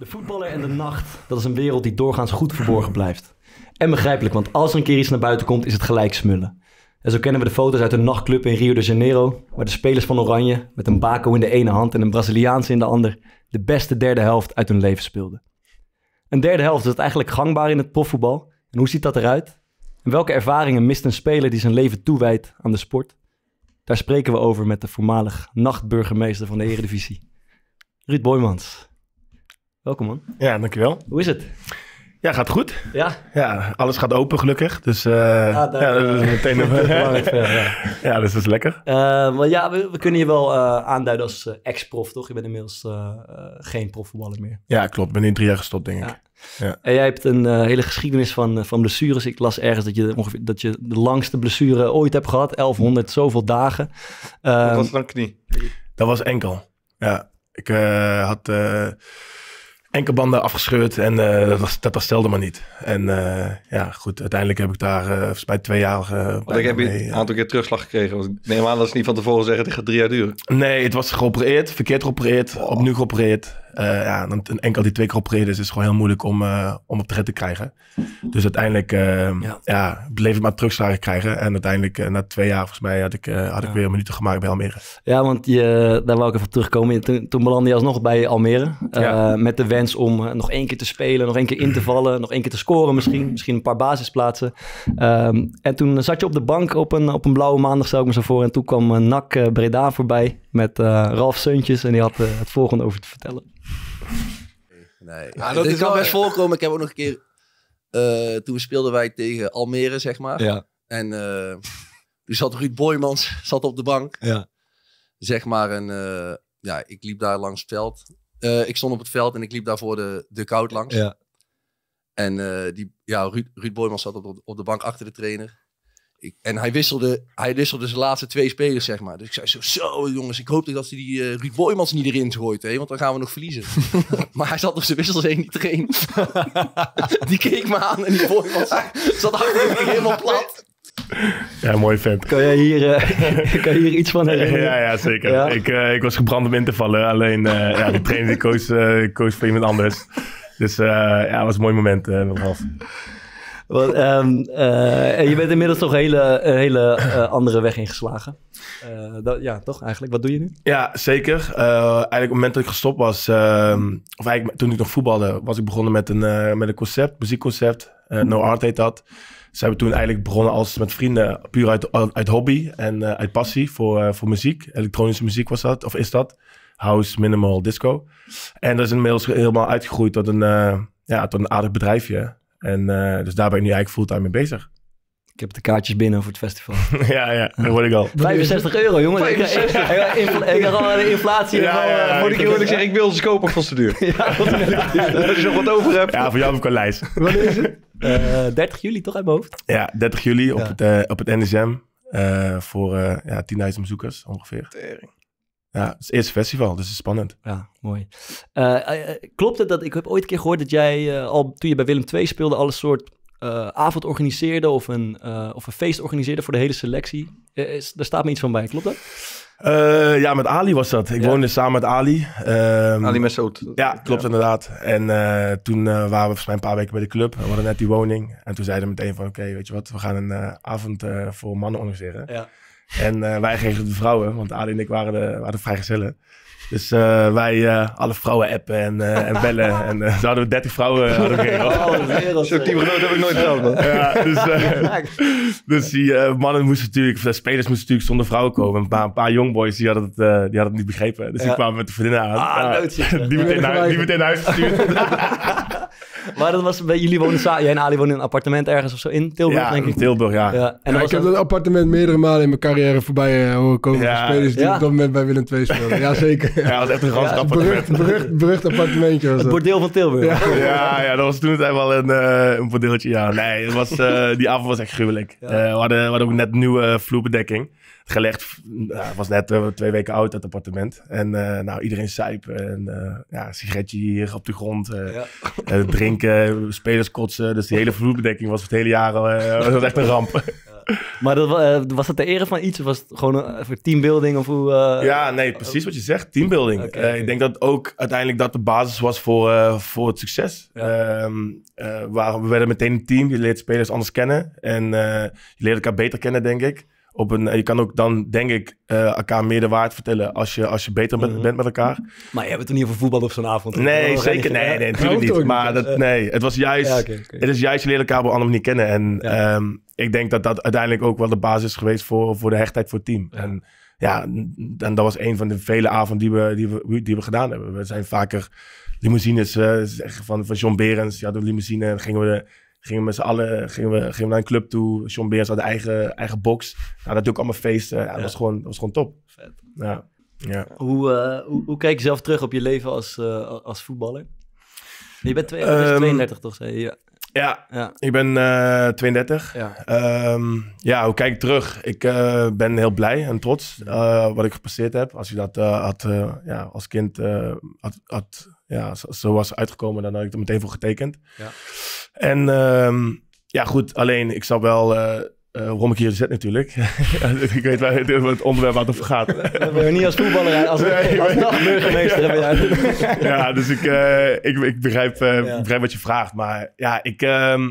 De voetballer en de nacht, dat is een wereld die doorgaans goed verborgen blijft. En begrijpelijk, want als er een keer iets naar buiten komt, is het gelijk smullen. En zo kennen we de foto's uit een nachtclub in Rio de Janeiro, waar de spelers van Oranje, met een bako in de ene hand en een Braziliaanse in de ander, de beste derde helft uit hun leven speelden. Een derde helft, is het eigenlijk gangbaar in het profvoetbal? En hoe ziet dat eruit? En welke ervaringen mist een speler die zijn leven toewijdt aan de sport? Daar spreken we over met de voormalig nachtburgemeester van de Eredivisie, Ruud Boymans. Welkom man. Ja, dankjewel. Hoe is het? Ja, gaat goed. Ja? Ja, alles gaat open gelukkig. Dus uh, Ah, ja, dat is meteen een... Ja. ja, dus dat is lekker. Eh, maar ja, we, we kunnen je wel eh, aanduiden als eh, ex-prof, toch? Je bent inmiddels eh, eh, geen profvoetballer meer. Ja, klopt. Ik ben in drie jaar gestopt, denk ik. Ja. En jij hebt een eh, hele geschiedenis van, eh, van blessures. Ik las ergens dat je, ongeveer, dat je de langste blessure ooit hebt gehad. 1100 zoveel dagen. Eh, Wat was dan knie? Dat was enkel. Ja, ik eh, had eh, enkelbanden afgescheurd en eh, dat, was, dat herstelde maar niet. En eh, ja, goed, uiteindelijk heb ik daar eh, volgens mij twee jaar Want ik heb je mee, een aantal keer terugslag gekregen. Want ik neem aan dat ze niet van tevoren zeggen, dit gaat drie jaar duren. Nee, het was geopereerd, verkeerd geopereerd, opnieuw geopereerd. Eh, ja, een enkel die twee keer is, is gewoon heel moeilijk om, eh, om op de red te krijgen. Dus uiteindelijk eh, Ja. ja. bleef ik maar terugslagen krijgen. En uiteindelijk, eh, na twee jaar volgens mij, had ik, had ik Ja. weer minuten gemaakt bij Almere. Ja, want je, daar wou ik even op terugkomen. Toen, toen belandde je alsnog bij Almere. Ja. Met de wens om nog één keer te spelen, nog één keer in te vallen, nog één keer te scoren misschien. Misschien een paar basisplaatsen. Ehm, en toen zat je op de bank op een, op een blauwe maandag, stel ik me zo voor. En toen kwam uh, NAC Breda voorbij met Ralf Seuntjes. En die had het volgende over te vertellen. Nee, Ja, ja, dat dit is kan wel- best voorkomen. Ik heb ook nog een keer... eh, toen speelden wij tegen Almere, zeg maar. Ja, En eh, toen zat Ruud Boymans zat op de bank. ja. Zeg maar. En eh, ja, ik liep daar langs het veld. Ik stond op het veld en ik liep daar voor de, de koud langs. Ja. En die, ja, Ruud, Ruud Boymans zat op, de- op de bank achter de trainer. Ik, en hij wisselde, hij wisselde zijn laatste twee spelers, zeg maar. Dus ik zei zo, zo jongens, ik hoop dat ze die eh Ruud Boymans niet erin gooit, hè, want dan gaan we nog verliezen. maar hij zat op zijn wissels heen niet erin. die keek me aan en die Boymans zat achter hem helemaal plat. Ja, mooi vent. Kan jij hier, eh, kan je hier iets van herinneren? Ja, ja zeker. Ja? Ik, eh, ik was gebrand om in te vallen. Alleen uh, ja, die trainer die koos, uh, koos voor iemand anders. Dus uh, ja, het was een mooi moment uh. Want, um, uh, je bent inmiddels toch een hele, een hele uh, andere weg ingeslagen. Uh, dat, ja, toch eigenlijk? Wat doe je nu? Ja, zeker. eigenlijk op het moment dat ik gestopt was, ehm, of eigenlijk toen ik nog voetbalde, was ik begonnen met een, eh, met een concept, muziekconcept. no Art heet dat. Ze hebben toen eigenlijk begonnen als met vrienden, puur uit, uit hobby en uit passie voor, voor muziek. Elektronische muziek was dat, of is dat. House, minimal, disco. En dat is inmiddels helemaal uitgegroeid tot een, ja, tot een aardig bedrijfje. En uh, dus daar ben ik nu eigenlijk fulltime mee bezig. Ik heb de kaartjes binnen voor het festival. ja, ja, dat word ik al. 65 euro, jongen. 65. Ik had al een inflatie. Ja, ja, ja, Moet ik eerlijk zeggen, ik wil ze kopen van de duur. Ja, Als je nog wat over hebt. Ja, voor jou heb ik een lijst. Wanneer is het? Uh, 30 juli toch uit mijn hoofd? Ja, 30 juli op, het, uh, op het NSM. Uh, voor uh, ja, 10.000 bezoekers ongeveer. Ja, het is het eerste festival, dus het is spannend. Ja, mooi. Uh, klopt het dat ik heb ooit een keer gehoord dat jij uh, al toen je bij Willem II speelde al een soort uh, avond organiseerde of een, of een feest organiseerde voor de hele selectie? Is, daar staat me iets van bij, klopt dat? Uh, ja, met Ali was dat. Ik Ja. woonde samen met Ali. Um, Ali Messoud. Ja, klopt inderdaad. En uh, toen uh, waren we volgens mij een paar weken bij de club. We hadden net die woning. En toen zeiden we meteen van, oké, weet je wat, we gaan een uh, avond voor mannen organiseren. Ja. En wij kregen de vrouwen, want Ali en ik waren de, waren de vrijgezellen. Dus uh, wij uh, alle vrouwen appen en, uh, en bellen. en uh, zo hadden we 30 vrouwen hadden we oh, Zo'n teamgenoot heb ik nooit gehad, man. ja, dus, dus die mannen moesten natuurlijk, de spelers moesten natuurlijk zonder vrouwen komen. Een paar, een paar jongboys die hadden, het, die hadden het niet begrepen. Dus ja. die kwamen met de vriendinnen aan. Ah, ja, die, meteen naar, die meteen naar huis gestuurd. maar dat was bij jullie wonen samen. Jij en Ali wonen in een appartement ergens of zo in Tilburg, ja, denk ik. in Tilburg, ja. ja. En ja, ik heb dat appartement meerdere malen in mijn carrière voorbij uh, horen komen. Ja. spelers die op dat moment bij Willem II speelden. Ja, zeker. Ja, dat was echt een ranzig appartement. Berucht, berucht, berucht appartementje was Het dat. bordeel van Tilburg. Ja, ja, ja, dat was toen het wel een, uh, een bordeeltje. Ja, nee, het was, uh, die avond was echt gruwelijk. Ja. Uh, we, hadden, we hadden ook net nieuwe vloerbedekking gelegd. Het was net uh, twee weken oud, dat appartement. En uh, nou, iedereen zuipen. En uh, ja, sigaretje hier op de grond. Ja. drinken, spelers kotsen. Dus die hele vloerbedekking was het hele jaar was echt een ramp. Maar dat, wa- eh, was dat de ere van iets? Of was het gewoon een, teambuilding? Of hoe, eh, Ja, nee, precies wat je zegt. Teambuilding. Eh. Ik denk dat ook uiteindelijk dat de basis was voor, eh, voor het succes. Ja. Ehm, eh, waar, we werden meteen een team. Je leert spelers anders kennen. En eh, je leert elkaar beter kennen, denk ik. Op een, je kan ook dan, denk ik, eh, elkaar meer de waarheid vertellen als je, als je beter bent- Mhm. bent met elkaar. Maar je hebt het toch niet over voetbal op zo'n avond? Nee, zeker. Nee, nee, natuurlijk niet. Maar dat, nee, het was juist... Ja. Het is juist, je leert elkaar op een andere manier kennen. En Ja. ehm, ik denk dat dat uiteindelijk ook wel de basis is geweest voor, voor de hechtheid voor het team. Ja. En ja, en dat was een van de vele avonden die we, die we, die we gedaan hebben. We zijn vaker limousines eh, van, van John Berens. Ja, de limousine. En gingen we, gingen we met z'n allen gingen we, gingen we naar een club toe. John Berens had de eigen, eigen box. Nou, dat doe ik allemaal feesten. Ja, dat, Ja. was gewoon, dat was gewoon top. Vet. Ja. Ja. Hoe, eh, hoe, hoe kijk je zelf terug op je leven als, eh, als voetballer? Je bent twee, je bent Ehm, 32 toch? Zei je? Ja. ja, Ja. ik ben eh 32. ja. Ehm, ja, hoe kijk ik terug? Ik eh, ben heel blij en trots eh, wat ik gepasseerd heb. Als je dat eh, had, eh, ja, als kind eh, had, had, ja, zo, zo was uitgekomen, dan had ik er meteen voor getekend. Ja. En ehm, ja, goed, alleen ik zal wel eh eh, waarom ik hier zit natuurlijk. ik weet waar het, het onderwerp waar het over gaat. We hebben je niet als voetballer, als, Nee, als nachtburgemeester jij. ja, dus ik, eh, ik, ik begrijp, Ja. begrijp wat je vraagt. Maar ja, ik, ehm,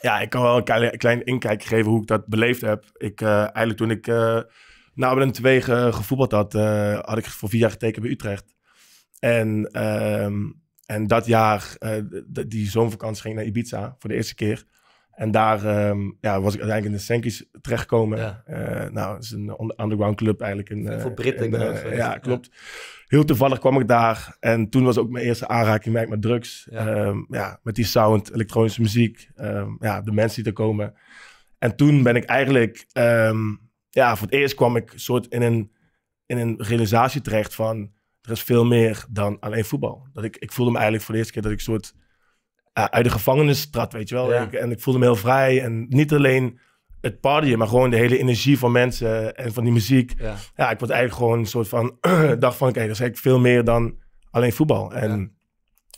ja, ik kan wel een klein, klein inkijk geven hoe ik dat beleefd heb. Ik, eigenlijk toen ik uh, na Willem ge, gevoetbald had, had ik voor vier jaar getekend bij Utrecht. En, ehm, en dat jaar, eh, die zomervakantie ging ik naar Ibiza voor de eerste keer. En daar ehm, ja, was ik uiteindelijk in de Senkies terechtgekomen. Ja. Eh, nou, het is een underground club eigenlijk. In, eh, Voor Britten in, geweest. ja, Ja. klopt. Heel toevallig kwam ik daar. En toen was ook mijn eerste aanraking met, drugs. Ja. Ja. ja, met die sound, elektronische muziek. ehm, ja, de mensen die er komen. En toen ben ik eigenlijk... ehm, ja, voor het eerst kwam ik soort in een, in een realisatie terecht van... Er is veel meer dan alleen voetbal. Dat ik, ik voelde me eigenlijk voor de eerste keer dat ik soort uit de gevangenis trad, weet je wel. Ja. Ik- en ik voelde me heel vrij. En niet alleen het partyen, maar gewoon de hele energie van mensen en van die muziek. Ja. Ja, ik was eigenlijk gewoon een soort van... dacht van, oké, dat is eigenlijk veel meer dan alleen voetbal. En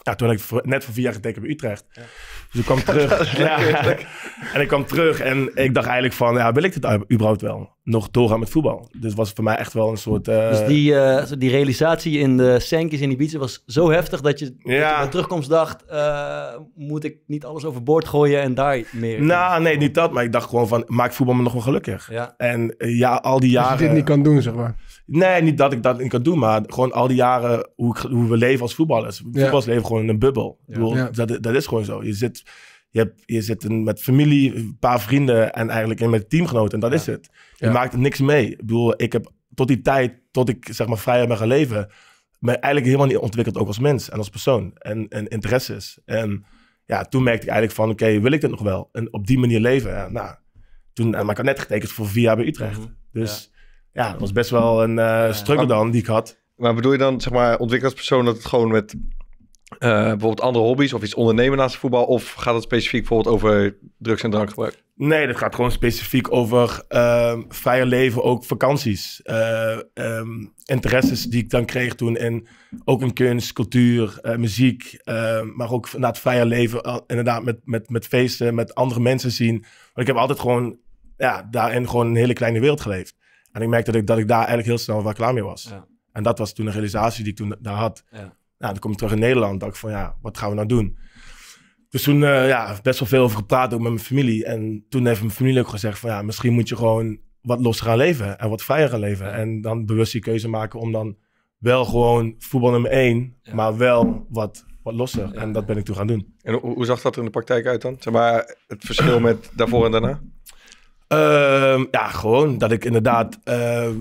ja. toen had ik voor- net voor vier jaar getekend bij Utrecht. Ja. Dus ik kwam terug. ja, en ik kwam terug en ik dacht eigenlijk van... Ja, wil ik dit überhaupt wel? Nog doorgaan met voetbal. Dus was het voor mij echt wel een soort... eh, Dus die, eh, die realisatie in de Sankjes in Ibiza was zo heftig dat je, dat je Ja. terugkomst dacht, eh, moet ik niet alles overboord gooien en daar meer... Nou, nee, niet dat. Maar ik dacht gewoon van, maak voetbal me nog wel gelukkig. Ja. En ja, al die Als jaren... je dit niet kan doen, zeg maar. Nee, niet dat ik dat niet kan doen, maar gewoon al die jaren hoe, ik, hoe we leven als voetballers. Voetballers leven gewoon in een bubbel. Ik bedoel, dat, dat is gewoon zo. Je zit, je hebt, je zit met familie, een paar vrienden en eigenlijk en met teamgenoten en dat is het. Je maakt niks mee. Ik bedoel, ik heb tot die tijd, tot ik zeg maar vrij ben gaan leven, me eigenlijk helemaal niet ontwikkeld ook als mens en als persoon en, en interesses. En ja, toen merkte ik eigenlijk van, oké, wil ik dit nog wel? En op die manier leven. Ja, nou, toen, maar ik had net getekend voor vier jaar bij Utrecht. Mhm. Dus ja. dat was best wel een eh struggle dan die ik had. Maar bedoel je dan, zeg maar, ontwikkelingspersoon dat het gewoon met eh, bijvoorbeeld andere hobby's of iets ondernemen naast voetbal? Of gaat het specifiek bijvoorbeeld over drugs en drankgebruik? Nee, dat gaat gewoon specifiek over ehm vrije leven, ook vakanties. Ehm, interesses die ik dan kreeg toen in, ook in kunst, cultuur, muziek. eh, maar ook na het vrije leven, inderdaad met, met, met feesten, met andere mensen zien. Want ik heb altijd gewoon, ja, daarin gewoon een hele kleine wereld geleefd. En ik merkte dat ik, dat ik daar eigenlijk heel snel wel klaar mee was. Ja. En dat was toen een realisatie die ik toen daar had. Ja. Nou, dan kom ik terug in Nederland. dacht ik van, ja, wat gaan we nou doen? Dus toen, eh, ja, best wel veel over gepraat, ook met mijn familie. En toen heeft mijn familie ook gezegd van, ja, misschien moet je gewoon wat losser gaan leven. En wat vrijer gaan leven. En dan bewust die keuze maken om dan wel gewoon voetbal nummer één, Ja. maar wel wat, wat losser. Ja. En dat ben ik toen gaan doen. En hoe, hoe zag dat er in de praktijk uit dan? Zeg maar, het verschil met daarvoor en daarna? Ehm, ja, gewoon dat ik inderdaad eh, eh,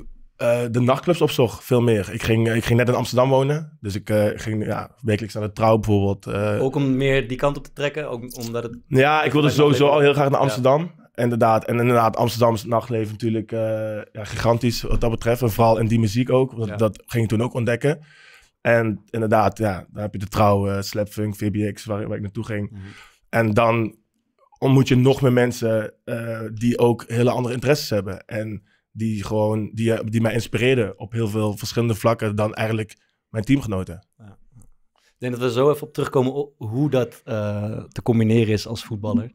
de nachtclubs opzocht, veel meer. Ik ging, ik ging net in Amsterdam wonen. Dus ik eh, ging ja, wekelijks naar de trouw bijvoorbeeld. Ook om meer die kant op te trekken, ook omdat het... Ja, ik wilde sowieso al heel graag naar Ja. Amsterdam. Inderdaad. En inderdaad, Amsterdamse nachtleven natuurlijk ja, gigantisch wat dat betreft. En vooral in die muziek ook. Want Ja. Dat ging ik toen ook ontdekken. En inderdaad, ja, dan heb je de trouw, Slapfunk, VBX, waar, waar ik naartoe ging. Mhm. En dan ontmoet je nog meer mensen eh, die ook hele andere interesses hebben. En die gewoon, die, eh, die mij inspireerden op heel veel verschillende vlakken dan eigenlijk mijn teamgenoten. Ik denk dat we zo even op terugkomen op hoe dat eh, te combineren is als voetballer.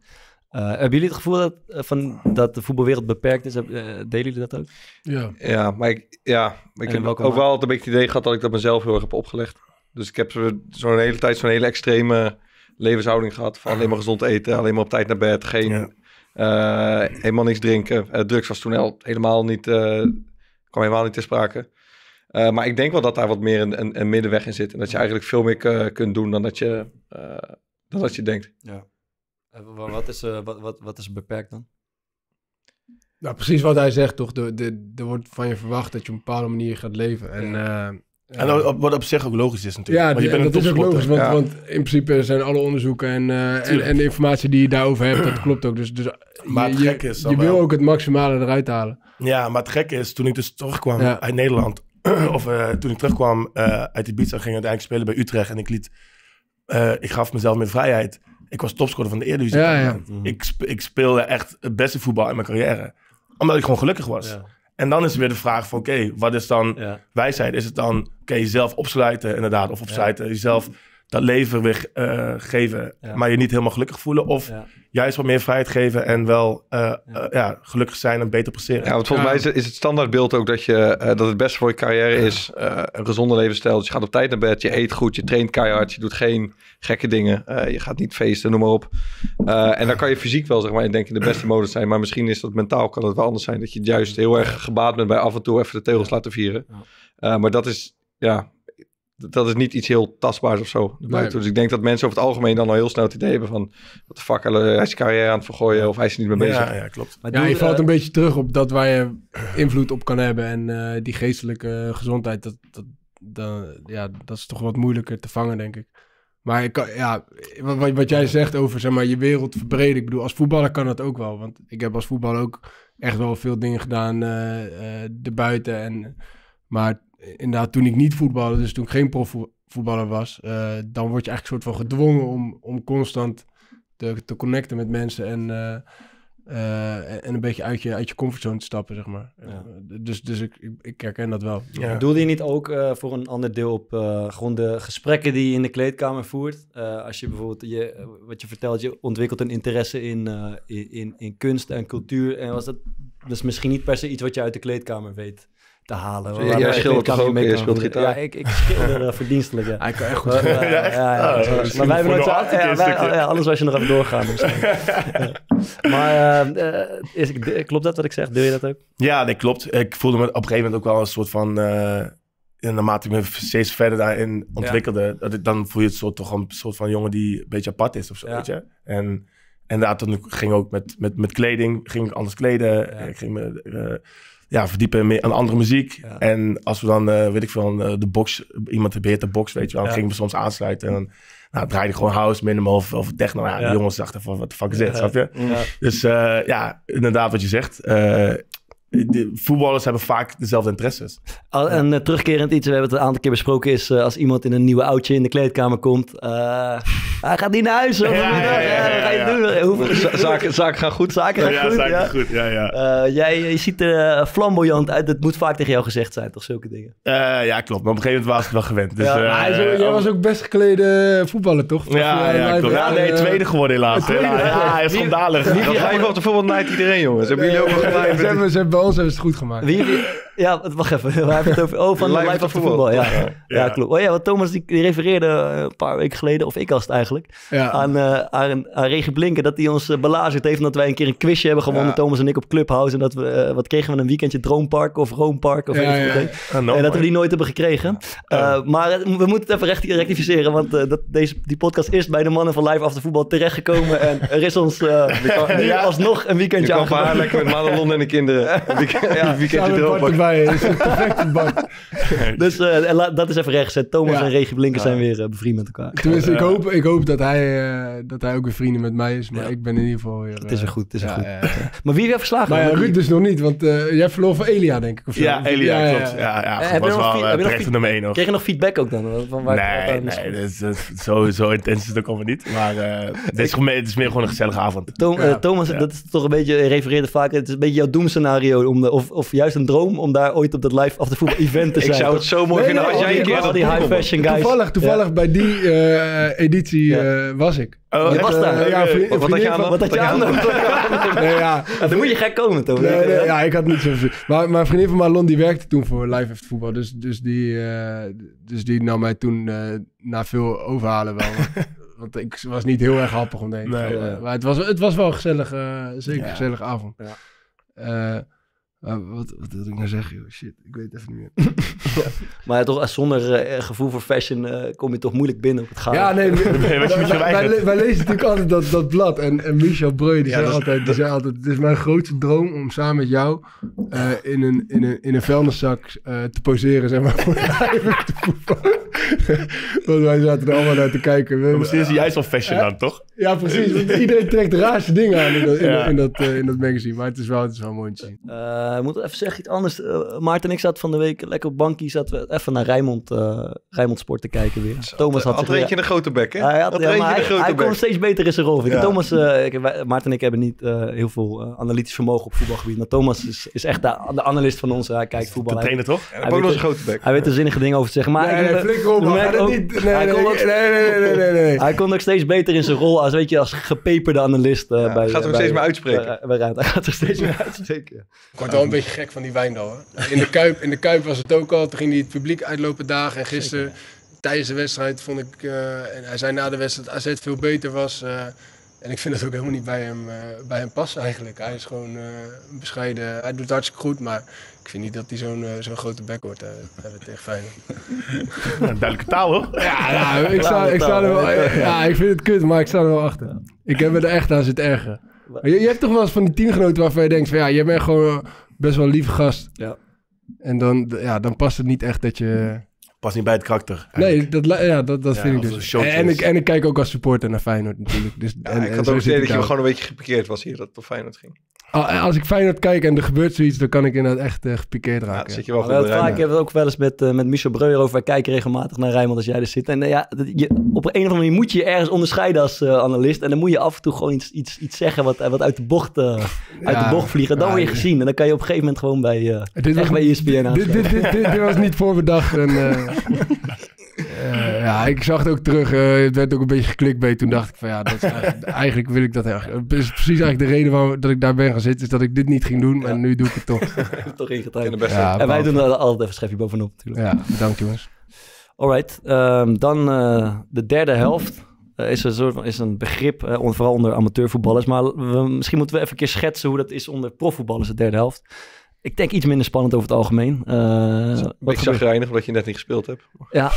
Uh, hebben jullie het gevoel dat, van, dat de voetbalwereld beperkt is? Uh, delen jullie dat ook? Ja. Ja, maar ik, ja, ik heb ook wel altijd een beetje het idee gehad dat ik dat mezelf heel erg heb opgelegd. Dus ik heb zo'n hele tijd zo'n hele extreme levenshouding gehad. Van alleen maar gezond eten, alleen maar op tijd naar bed. Geen, ja. uh, helemaal niks drinken. Uh, drugs was toen al helemaal niet, uh, kwam helemaal niet ter sprake. maar ik denk wel dat daar wat meer een, een, een, middenweg in zit. En dat je eigenlijk veel meer kunt doen dan dat je, dan dat je denkt. Ja. wat, is, wat, wat, wat is beperkt dan? Nou, precies wat hij zegt, toch? Er wordt van je verwacht dat je op een bepaalde manier gaat leven. En ja. En wat op zich ook logisch is natuurlijk. Ja, maar je bent dat is ook logisch, want, want, in principe zijn alle onderzoeken en, uh, en, en, de informatie die je daarover hebt, dat klopt ook. Dus, dus maar het je, gek is... Je, wil ook het maximale eruit halen. Ja, maar het gekke is, toen ik dus terugkwam uit Nederland, of uh, toen ik terugkwam uh, uit Ibiza, ging ik uiteindelijk spelen bij Utrecht en ik liet... ik gaf mezelf meer vrijheid. Ik was topscorer van de Eredivisie. Ja, ja. Ik, ik speelde echt het beste voetbal in mijn carrière. Omdat ik gewoon gelukkig was. En dan is er weer de vraag van, oké, wat is dan ja. wijsheid? Is het dan, oké, jezelf opsluiten inderdaad, of opsluiten, jezelf dat leven weer uh, geven, maar je niet helemaal gelukkig voelen? Of juist wat meer vrijheid geven en wel uh, uh, ja. gelukkig zijn en beter presteren? Ja, want volgens mij is het, is het standaardbeeld ook dat, je, dat het beste voor je carrière is een gezonde levensstijl. Dus je gaat op tijd naar bed, je eet goed, je traint keihard, je doet geen gekke dingen. je gaat niet feesten, noem maar op. en dan kan je fysiek wel, zeg maar, ik denk in de beste modus zijn. Maar misschien is dat mentaal, kan het wel anders zijn. Dat je juist heel erg gebaat bent bij af en toe even de tegels laten vieren. maar dat is, ja, dat is niet iets heel tastbaars of zo. Nee. Dus ik denk dat mensen over het algemeen dan al heel snel het idee hebben van... wat de fuck, hij is carrière aan het vergooien of hij is er niet mee bezig. Ja, ja klopt. Maar ja, je valt een beetje terug op dat waar je invloed op kan hebben. En uh, die geestelijke gezondheid, dat, dat, dat, ja, dat is toch wat moeilijker te vangen, denk ik. Maar ik kan, ja, wat, wat jij zegt over zeg maar, je wereld verbreden. Ik bedoel, als voetballer kan dat ook wel. Want ik heb als voetballer ook echt wel veel dingen gedaan uh, uh, erbuiten. En, maar inderdaad, toen ik niet voetbalde, dus toen ik geen profvoetballer was, uh, dan word je eigenlijk soort van gedwongen om, om constant te, te connecten met mensen en, uh, uh, en een beetje uit je, uit je comfortzone te stappen, zeg maar. Ja. dus dus ik, ik, ik, herken dat wel. Ja. Doelde je niet ook voor een ander deel op gewoon de gesprekken die je in de kleedkamer voert? als je bijvoorbeeld, je, wat je vertelt, je ontwikkelt een interesse in, in, in kunst en cultuur. En was dat dus misschien niet per se iets wat je uit de kleedkamer weet? Te halen. Ja, jij schildert toch ook, je speelt gitaar? Ja, ik, ik schilder uh, verdienstelijk, ja. Hij kan echt goed schilderen. ja, ja, ja, oh, maar wij hebben nooit zo... Ja, wij, ja, anders was je nog even doorgaan. maar uh, is, klopt dat wat ik zeg? Doe je dat ook? Ja, dat klopt. Ik voelde me op een gegeven moment ook wel een soort van... Uh, naarmate ik me steeds verder daarin ontwikkelde... Dat ik, dan voel je het soort, toch een soort van jongen die een beetje apart is of zo, weet je? En... En daar toen ging ook met, met, met kleding, ging ik anders kleden. Ik ging me uh, ja, verdiepen meer aan andere muziek. En als we dan, uh, weet ik veel, uh, de box, iemand beheert de box, weet je wel, dan gingen we soms aansluiten. En dan nou, draaide ik gewoon house, minimal of, of techno. Ja, De jongens dachten van, wat de fuck is dit, snap je? Dus uh, ja, inderdaad wat je zegt de voetballers hebben vaak dezelfde interesses. Al, en uh, terugkerend iets, we hebben het een aantal keer besproken, is uh, als iemand in een nieuwe oudje in de kleedkamer komt. Uh, hij gaat niet naar huis. Hoor. Ja, ja, ja, ja, ga je doen? Hoeveel... zaken, zaken gaan goed. Zaken gaan ja, goed. Zaken ja. goed. Ja, ja. jij je ziet er flamboyant uit. Dat moet vaak tegen jou gezegd zijn, toch? Zulke dingen. ja, klopt. Maar op een gegeven moment was het wel gewend. Dus, ja, jij was ook best geklede voetballer, toch? Ja, ja, klopt. Ja, nee, tweede geworden helaas. Ja, is schandalig. Dat blijft op de night iedereen, jongens. Hebben jullie ook gelijk? Ze hebben bij ons hebben ze het goed gemaakt. Wie, wie, ja, wacht even. We hebben het over. Oh, van live, live of voetbal. voetbal. Ja. Ja. ja, klopt. Oh ja, wat Thomas die, die refereerde eh, een paar weken geleden, of ik was het eigenlijk, ja. aan, uh, aan, aan Regie Blinken. Dat hij ons uh, belazerd heeft omdat wij een keer een quizje hebben gewonnen, Thomas en ik op Clubhouse. En dat we, uh, wat kregen we een weekendje Droompark of Roompark of ja, ja. En dat we die nooit hebben gekregen. maar we moeten het even recht, rectificeren, want dat, deze, die podcast is bij de mannen van Live After Voetbal terechtgekomen. en er is ons nu alsnog een weekendje. Je lekker met Madelon en de kinderen. ja, weekendje Droompark erbij. is een perfecte bak. dus uh, dat is even rechts. Thomas en Regie Blinken zijn weer uh, bevriend met elkaar. Tenminste, ik hoop, ik hoop dat, hij, uh, dat hij ook weer vrienden met mij is. Maar ik ben in ieder geval weer... het is er goed, het is er goed. Maar wie heeft verslagen? Maar ja, Ruud dus nog niet, want jij verloor van Elia, denk ik. Of ja, Elia, klopt. Ja, ja, heb was wel terecht nummer 1 nog. Kreeg je nog feedback ook dan? Van waar nee, nee, dat is, zo, zo intens is het ook allemaal niet. Maar het is meer gewoon een gezellige avond. Thomas, dat is toch een beetje, refereerde vaak, het is een beetje jouw doemscenario scenario om de, of, of juist een droom om daar ooit op dat live af de voetbal event te Ik zijn. zou het zo mooi Nee, vinden nee, als al jij een keer al dat die high fashion guys. Toevallig, toevallig bij die eh, editie eh, was ik. Oh, Je was daar. Eh, ja, oké. vriend- Wat had je aan vriendin Wat had je aan? van- Nee, ja. Dan moet je gek komen, Toon. Nee, nee, ja, ik had niet zoveel. Maar mijn vriendin van Marlon, die werkte toen voor Live Heeft Voetbal. Dus, dus, die, eh, dus die nam mij toen eh, na veel overhalen wel. Want ik was niet heel erg happig om heen te Nee, ja. Maar het was, het was wel een gezellige, zeker Ja. een gezellige avond. Ja. Eh, maar wat, wat wilde ik nou zeggen? Joh? Shit, ik weet het even niet meer. Maar ja, toch, eh, zonder eh, gevoel voor fashion eh, kom je toch moeilijk binnen op het gaan. Ja, nee, niet wij, wij, geweigerd. wij lezen natuurlijk altijd dat, dat blad. En, en Michel Breu, die, Ja, zei altijd, die zei altijd... Het is mijn grootste droom om samen met jou eh, in, een, in, een, in een vuilniszak eh, te poseren, zeg maar, voor te voetbal. Want wij zaten er allemaal naar te kijken. We- Maar Misschien is hij juist wel fashion dan, toch? ja, precies. Want iedereen trekt de raarste dingen aan in dat, in, Ja. in dat, eh, in dat magazine. Maar het is wel, het is wel mooi te zien. Eh, ik moet even zeggen iets anders. Eh, Maarten en ik zaten van de week lekker op bankie. Zaten we even naar Rijnmond, eh Rijnmond Sport te kijken weer. Thomas had zich eentje in de grote bek, hè? Hij, had, Had ja, maar hij, de grote hij bek. komt steeds beter in zijn rol. Thomas, eh, ik, wij- Maarten en ik hebben niet eh, heel veel eh, analytisch vermogen op voetbalgebied. Maar Thomas is, is echt de, de analist van ons. Hij kijkt voetbal. De trainer, toch? Hij heeft ook nog een grote bek. hij weet er zinnige dingen over te zeggen. Maar dat niet... Nee, hij nee, komt nee, nee. Hij ook steeds beter in zijn rol als, weet je, als gepeperde analist. eh, Ja, bij, gaat er steeds meer uitspreken. Bij, bij Rijnmond. Hij gaat er steeds meer uitspreken. Ik word wel een beetje gek van die Wijndal. Hè? In, de Kuip, in de Kuip was het ook al. Toen ging hij het publiek uitlopen dagen. En gisteren tijdens de wedstrijd vond ik... eh, en hij zei na de wedstrijd dat AZ veel beter was. eh, en ik vind het ook helemaal niet bij hem, eh, bij hem passen eigenlijk. Hij is gewoon eh, een bescheiden... Hij doet het hartstikke goed, maar ik vind niet dat hij zo'n eh, zo'n grote bek wordt eh, eh, tegen Feyenoord. Duidelijke taal, hoor. Ja, nou, ik, sta, ik, sta er wel, ja, ik vind het kut, maar ik sta er wel achter. Ik heb me er echt aan zitten. Maar Je, je hebt toch wel eens van die teamgenoten waarvan je denkt van ja, je bent gewoon best wel een lieve gast. Ja. En dan, ja, dan past het niet echt dat je... Past niet bij het karakter. Nee, dat, ja, dat, dat Ja, vind ik dus. En, ik, en ik kijk ook als supporter naar Feyenoord natuurlijk. Dus, Ja, en, ik had ook het idee dat je gewoon een beetje gepikeerd was hier, dat het op Feyenoord ging. Al- Als ik Feyenoord kijk en er gebeurt zoiets, dan kan ik inderdaad echt gepikeerd Ja, raken. dan zit je wel goed vaak hebben we het ook wel eens met, eh, met Michel Breuer over. Wij kijken regelmatig naar Rijnmond als jij er zit. En eh, ja, je, op een of andere manier moet je je ergens onderscheiden als eh, analist. En dan moet je af en toe gewoon iets, iets, iets zeggen wat, wat uit, de bocht, uit Ja. de bocht vliegt. En dan Ja, word je ja. gezien. En dan kan je op een gegeven moment gewoon bij, eh Dit echt bij ESPN dit, dit, dit, dit was niet voorbedacht. En, eh, ja, ik zag het ook terug. eh, het werd ook een beetje geklikbeet. Toen dacht ik van ja, dat is eigenlijk, eigenlijk wil ik dat echt. Het is precies eigenlijk de reden waarom dat ik daar ben gaan zitten. Is dat ik dit niet ging doen. En nu doe ik het toch. toch. Ja, En wij doen er altijd even schepje bovenop natuurlijk. Ja, bedankt jongens. Alright, ehm, dan eh, de derde helft. Is, een soort van, is een begrip, eh, vooral onder amateurvoetballers. Maar we, misschien moeten we even een keer schetsen hoe dat is onder profvoetballers, de derde helft. Ik denk iets minder spannend over het algemeen. Een wat beetje gebeurt- zagrijnig, omdat je net niet gespeeld hebt. Ja,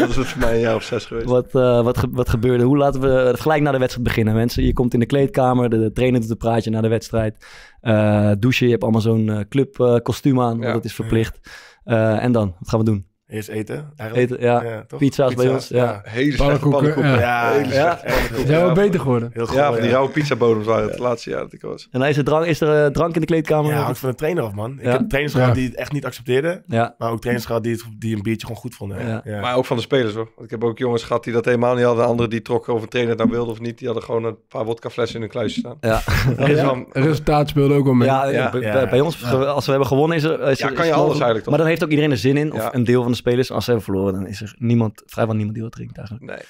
dat is het voor mij een jaar of zes geweest. wat, eh, wat, ge- wat gebeurde? Hoe laten we gelijk na de wedstrijd beginnen, mensen? Je komt in de kleedkamer, de, de trainer doet een praatje na de wedstrijd. Eh, douchen, je hebt allemaal zo'n eh, clubkostuum aan, Ja. dat is verplicht. En dan, wat gaan we doen? Eerst eten, eigenlijk. Eten, ja. toch? Pizza's bij ons, ja. Hele slechte Pannenkoeken, ja. Ja, Hele ja. pannenkoeken. Zijn wel beter geworden. Heel goed. Ja, van die rauwe pizzabodems waren het laatste jaar dat ik was. En dan is er drank, is er, eh, drank in de kleedkamer? Ja, hangt van de trainer af, man. Ik Ja. heb trainers Ja. gehad die het echt niet accepteerden. ja. Maar ook trainers gehad die, het, die een biertje gewoon goed vonden. Ja. Ja. Maar ook van de spelers hoor. Want ik heb ook jongens gehad die dat helemaal niet hadden. Anderen die trokken of een trainer het nou wilde of niet. Die hadden gewoon een paar wodkaflessen in hun kluisje staan. Ja. Ja, dan- resultaat speelde ook wel mee. Ja, Ja. bij, Ja. ons, als we hebben gewonnen, is er. Ja, kan je alles eigenlijk toch? Maar dan heeft ook iedereen er zin in, of Ja. een deel van de spelers. Als ze hebben verloren, dan is er niemand, vrijwel niemand die wat drinkt eigenlijk. Nee.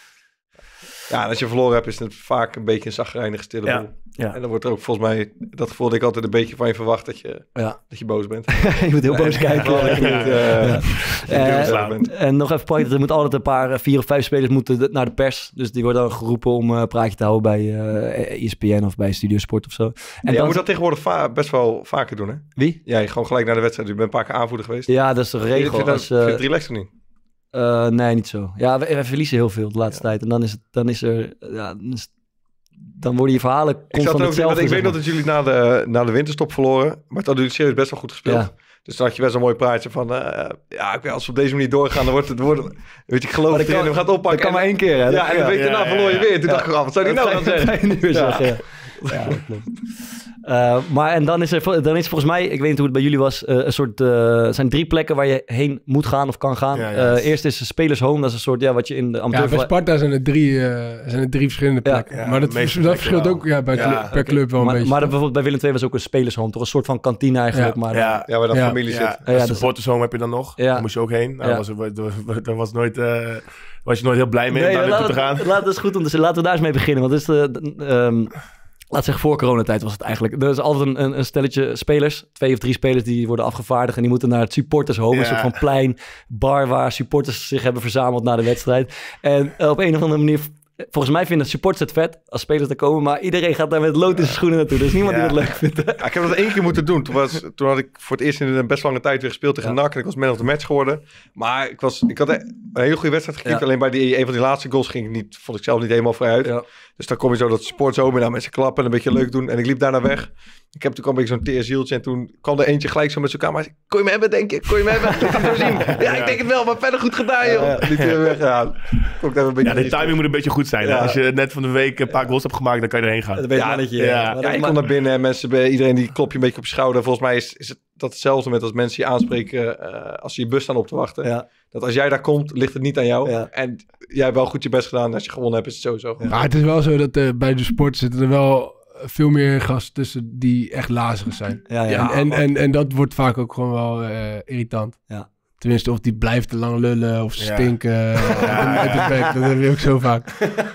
Ja, en als je verloren hebt, is het vaak een beetje een zagrijnige stille Ja. boel. Ja. En dan wordt er ook volgens mij, dat gevoel dat ik altijd een beetje van je verwacht dat je, Ja. dat je boos bent. je moet heel boos kijken. Eh, Eh. En nog even praktisch, er moet altijd een paar, eh, vier of vijf spelers moeten naar de pers. Dus die worden dan geroepen om een praatje te houden bij eh ESPN of bij Studiosport of zo. En jij dan, moet dat tegenwoordig best wel vaker doen, hè? Wie? Jij gewoon gelijk naar de wedstrijd. Je bent een paar keer aanvoerder geweest. Ja, dat is de je- regel. Vind je Als, dat- je het niet? Eh, nee, niet zo. Ja, we, we verliezen heel veel de laatste Ja. tijd. En dan is, het, dan is er... Ja, dan, is- dan worden je verhalen Ik, zat constant er ook, hetzelfde. ik weet dat jullie na de, na de winterstop verloren. Maar toen hadden jullie serieus best wel goed gespeeld. Ja. Dus dan had je best een mooi praatje van... eh, ja, ik als we op deze manier doorgaan, dan wordt het... Wordt, weet je, ik geloof dat gaan het Dat oppakken. kan maar één keer, hè? Ja, en week Ja, daarna verloor je weer. Toen dacht ik, oh, wat zou die nou gaan zeggen? nu weer zeggen. Ja, ja dat klopt. Eh, maar en dan is, er, dan is volgens mij, ik weet niet hoe het bij jullie was, eh, een soort, eh, er zijn drie plekken waar je heen moet gaan of kan gaan. Ja, ja. Eh, eerst is de Spelers Home, dat is een soort, ja, wat je in de Ja, amateur... bij Sparta zijn er drie, eh, zijn er drie verschillende Ja. plekken. Ja, maar dat, verschilt wel. ook ja, bij Ja, clu- per club wel een maar, beetje. maar bijvoorbeeld bij Willem II was ook een Spelers Home, toch een soort van kantine eigenlijk. Ja. Maar, Ja, Ja, waar dan Ja. familie zit. ja, Ja, ja, dus- supportershome heb je dan nog. Ja. Daar moest je ook heen. Nou, Ja. was, er- daar was, nooit, eh, was je nooit heel blij mee om daar naartoe te gaan. we- dat is goed om te Laten we daar eens mee beginnen. Want is de, de- ehm, laat zeggen, voor coronatijd was het eigenlijk. Er is altijd een, een, een stelletje spelers. Twee of drie spelers die worden afgevaardigd. En die moeten naar het supportershome. Een Ja. soort van plein, bar waar supporters zich hebben verzameld na de wedstrijd. En eh, op een of andere manier... Volgens mij vinden supporters het vet als spelers er komen. Maar iedereen gaat daar met lood in zijn schoenen naartoe. Er is niemand Ja. die het leuk vindt. Ja, ik heb dat één keer moeten doen. Toen, was, toen had ik voor het eerst in een best lange tijd weer gespeeld tegen Ja. NAC. En ik was man of the match geworden. Maar ik, was, ik had een hele goede wedstrijd. Ja. Alleen bij die, een van die laatste goals ging ik niet, vond ik zelf niet helemaal vrij uit. Ja. Dus dan kom je zo dat sport zo met mensen klappen en een beetje leuk doen. En ik liep daarna weg. Ik heb toen kwam ik zo'n teerzieltje en toen kwam er eentje gelijk zo met zijn camera. Kon je me hebben, denk ik? Kon je me hebben? Laat hem zo zien. Ja, ik denk het wel, maar verder goed gedaan, joh. Ja, hij weer weg. Ja, kon ik daar een beetje Ja, de timing moet een beetje goed zijn. Ja. Als je net van de week een paar goals hebt gemaakt, dan kan je erheen gaan. Dat weet Ja, mannetje. ja. Ik kom naar binnen en mensen, bij iedereen die klopt je een beetje op je schouder. Volgens mij is, is het dat hetzelfde met als mensen je aanspreken eh, als ze je bus staan op te wachten. Ja. Dat als jij daar komt, ligt het niet aan jou. Ja. En jij hebt wel goed je best gedaan. Als je gewonnen hebt, is het sowieso. goed. Maar het is wel zo dat eh, bij de sport zitten er wel veel meer gasten tussen die echt lazig zijn. Ja, ja. en, en, en, en dat wordt vaak ook gewoon wel eh, irritant. Ja. Tenminste, of die blijft te lang lullen of ze Ja. stinken eh, uit de bek. Dat heb je ook zo vaak.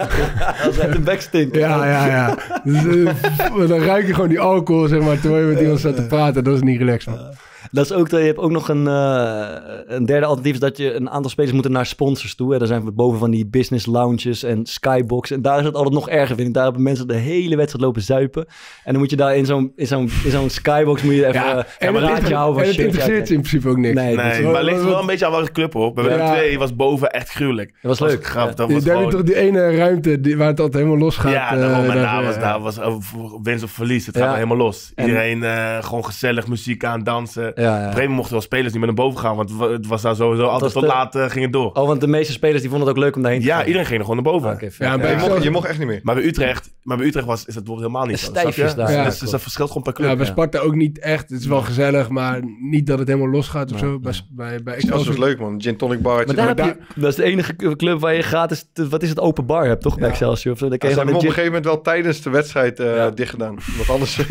Als uit de bek stinken. Ja, ja, ja. Dus, eh, dan ruik je gewoon die alcohol, zeg maar, terwijl je met iemand staat te praten. Dat is niet relaxed, man. Dat is ook, je hebt ook nog een, eh, een derde alternatief, is dat je een aantal spelers moeten naar sponsors toe. Hè. Daar zijn we boven van die business lounges en skybox. En daar is het altijd nog erger, vind ik. Daar hebben mensen de hele wedstrijd lopen zuipen. En dan moet je daar in zo'n, in zo'n, in zo'n skybox moet je even Ja, eh, en een het, raadje houden. en het interesseert in principe ook niks. Nee, maar het ligt wat- wel een beetje aan welke club hoor. Bij Ja. 2 was boven echt gruwelijk. Dat was leuk. Graf, Ja. dat Die- was daar gewoon... toch die ene ruimte die, waar het altijd helemaal los gaat. Ja, eh, daarom, en daar- was, ja. daar was eh, winst of verlies. Het Ja. gaat helemaal los. En- Iedereen eh, gewoon gezellig muziek aan, dansen. Ja, Op ja. een mochten wel spelers niet meer naar boven gaan, want het wa- het was daar sowieso altijd tot laat eh, ging het door. Oh, want de meeste spelers die vonden het ook leuk om daarheen te ja, gaan. iedereen ging er gewoon naar boven. Ah. Ja, je, mocht, je mocht echt niet meer. Maar bij Utrecht, maar bij Utrecht was, is dat bijvoorbeeld helemaal niet zo. Stijfjes daar. Ja. Dus, dus dat verschilt gewoon per club. Ja, bij Ja. Sparta ook niet echt. Het is wel gezellig, maar niet dat het helemaal los gaat of zo. Bij, bij, bij Dat was Excelsior- leuk, man. Gin tonic barretje. Maar daar je, dat is de enige club waar je gratis, wat is het, open bar hebt, toch? Bij Excelsior. Of zo. Dan Ze je op een gegeven moment wel tijdens de wedstrijd eh Ja. dicht gedaan. Want anders...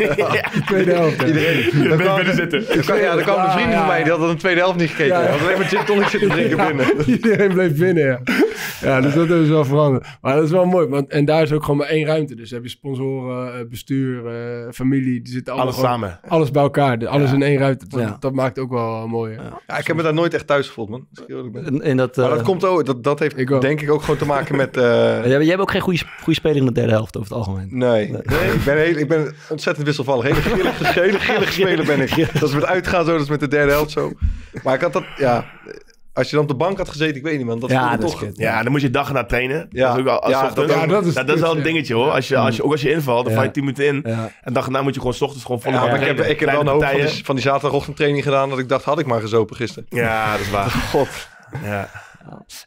tweede helft. Iedereen. Zitten. Dan kwam- ja, dan kwamen Ja, vrienden van mij, die hadden de tweede helft niet gekeken. Ja, alleen maar gin tonic zitten drinken binnen. Iedereen bleef binnen, ja. Ja, dus dat is wel veranderd. Maar dat is wel mooi, want en daar is ook gewoon maar één ruimte. Dus heb je sponsoren, eh, bestuur, eh, familie, die zitten allemaal Alles gewoon- samen. Alles bij elkaar, alles in één ruimte. Dat, Ja. dat maakt ook wel mooi. Ja, ik heb me daar nooit echt thuis gevoeld, man. In dat, Maar eh, dat komt ook, dat, dat heeft Ik denk ik ook gewoon te maken met... eh, jij, jij hebt ook geen goede, goede speler in de derde helft over het algemeen. Nee, nee. ik, ben heel, ik ben ontzettend wisselvallig. Hele grillige, grillige speler ben ik. Dat is met uitgaan zo, dat is met de derde helft zo. Maar ik had dat, ja... Als je dan op de bank had gezeten, ik weet niet man. Dat Ja, voelde dat is toch... kut. Ja, dan moet je dag na trainen. Ja. Dat is ook wel, als Ja, ochtends- dat- ja, dat is dat, is wel een dingetje hoor. Als je, als je, ook als je invalt, dan Ja. val je 10 minuten in. Ja. En dag na moet je gewoon 's ochtends gewoon volle Ja, ik heb, ik heb wel een hoop van die, van die zaterdagochtendtraining gedaan... dat ik dacht, had ik maar gezopen gisteren. Ja, dat is waar. God. Ja.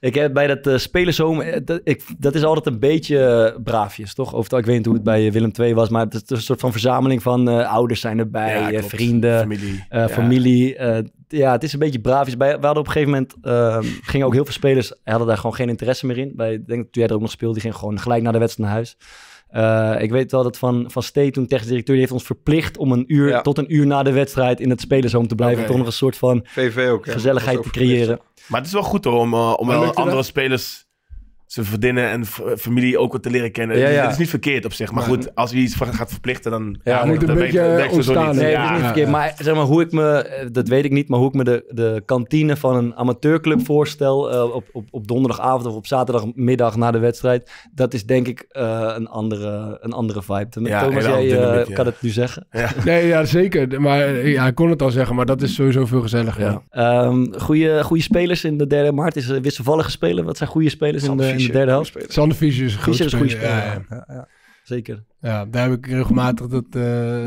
Ik heb bij dat uh, spelershome, eh, dat, ik, dat is altijd een beetje eh, braafjes, toch? Of ik weet niet hoe het bij Willem II was, maar het is een soort van verzameling van eh, ouders zijn erbij, Ja, eh, vrienden, Familie. eh, Ja. familie. eh, ja, het is een beetje braafjes. Bij, we hadden op een gegeven moment, eh, gingen ook heel veel spelers, hadden daar gewoon geen interesse meer in. Bij, ik denk dat jij er ook nog speelde, die ging gewoon gelijk naar de wedstrijd naar huis. Eh, ik weet wel dat Van, van Stee, toen technisch directeur, die heeft ons verplicht om een uur Ja. tot een uur na de wedstrijd in het spelershome te blijven. Oké. Toch nog een soort van VV ook. gezelligheid te creëren. Maar het is wel goed hoor, om, uh, om andere dat? spelers ze verdienen en familie ook wat te leren kennen. Ja, is- ja. Het is niet verkeerd op zich. Maar goed, als je iets van gaat verplichten, dan... Ja, moet een beetje ontstaan, niet. Nee, Ja, niet verkeerd. Maar zeg maar, hoe ik me, eh, dat weet ik niet, maar hoe ik me de, de kantine van een amateurclub voorstel eh, op, op, op donderdagavond of op zaterdagmiddag na de wedstrijd, dat is denk ik eh, een, andere, een andere vibe. Ja, Thomas, jij kan het nu zeggen. Nee, ja, zeker. Maar ja, ik kon het al zeggen, maar dat is sowieso veel gezelliger. Ja. Ehm, goede, goede spelers in de derde. Maart is een wisselvallige speler. Wat zijn goede spelers in de, in de derde helft? Sander Fischer is een groot Fischer is speler. speler. Ja, Ja, ja. Zeker. ja. Daar heb ik regelmatig dat, eh,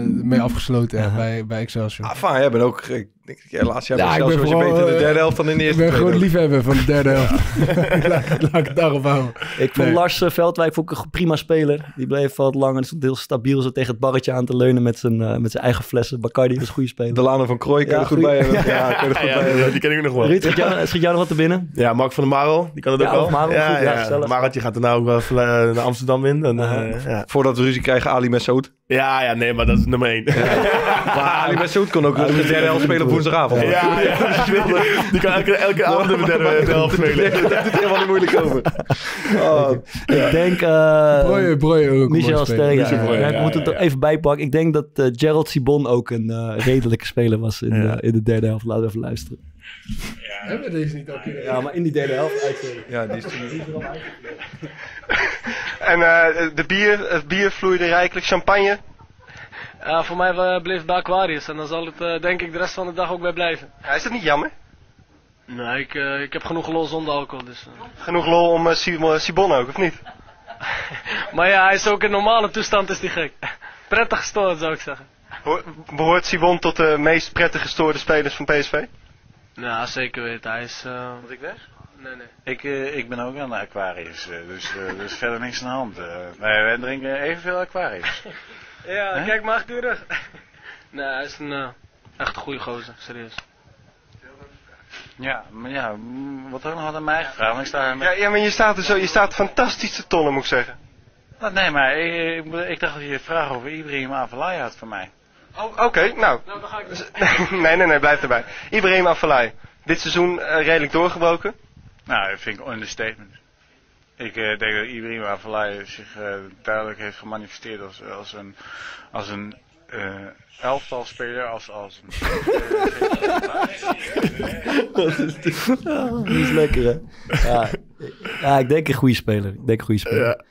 mee afgesloten echt, Aha. bij, bij Excelsior. Ah, fijn, jij bent ook... Ik denk ik, ja, laatst jaar Ja, ik zelfs vooral, beter in de eh, derde helft dan in de Ik eerste. ben gewoon liefhebber van de derde helft. laat, laat ik het daarop houden. Ik vond. Lars eh, Veldwijk vond ik een prima speler. Die bleef wat lang en stond heel stabiel zo tegen het barretje aan te leunen met zijn, eh, met zijn eigen flessen. Bacardi was een goede speler. Delano van Krooi, kan Ja, er goed bij hebben. Ja, kan er goed Ja, bij ja, hebben. die ken ik nog wel. Ruud, schiet jou, schiet jou nog wat te binnen? Ja, Mark van der Marel, die kan het ook wel. Marel, ja, goed, ja. Maratje gaat er nou ook wel naar Amsterdam in. En. Voordat we ruzie krijgen, Ali Messoud. Ja, ja, nee, maar dat is nummer één. Maar Ali Messoud kon ook nog in de derde helft spelen op woensdagavond. Ja, ja, die kan elke, elke avond in de derde helft spelen. Daar doet helemaal niet moeilijk over. Oh, Ik denk... eh, Brooie, Brooie ook. Michel. Sterk, ja, ik moet het er even bijpakken. Ik denk dat eh, Gerald Sibon ook een eh, redelijke speler was in, Ja. eh, in de derde helft. Laten we even luisteren. Hebben we deze niet al keer? Ja, maar in die derde helft ja, die is toen... En eh, de bier, het bier vloeide rijkelijk. Champagne. Ja, voor mij eh, bleef het bij Aquarius en dan zal het eh, denk ik de rest van de dag ook bij blijven. Ja, is dat niet jammer? Nee, ik, eh, ik heb genoeg lol zonder alcohol. Dus, eh. Genoeg lol om Simon- Sibon ook, of niet? Maar ja, hij is ook in normale toestand is die gek. Prettig gestoord zou ik zeggen. Hoor- Behoort Sibon tot de meest prettig gestoorde spelers van PSV? Ja, zeker weten. Hij is... eh, Moet ik weg? Nee, nee. Ik, eh, ik ben ook aan de Aquarius, eh, dus er is verder niks aan de hand. eh. wij, wij drinken evenveel Aquarius. Ja, kijk maar achter nee, hij is een eh, echt een goede gozer, serieus. ja, maar ja, wat ook nog wat aan mij gevraagd. Ik sta met... Ja, ja maar je staat er zo, je staat fantastisch te tonnen, moet ik zeggen. Wat, nee, maar ik, ik, ik dacht dat je een vraag over Ibrahim Avalai had voor mij. Oh, Oké, nou. Nou, dan ga ik dus... nee, nee, nee, blijf erbij. Ibrahim Afellay. Dit seizoen eh, redelijk doorgebroken. Nou, dat vind ik een understatement. Ik eh, denk dat Ibrahim Avalai zich eh, duidelijk heeft gemanifesteerd als, als een, als een eh elftalspeler, als, als een... Die is lekker, hè? Ja, ja, ik denk een goede speler. Ik denk een goede speler.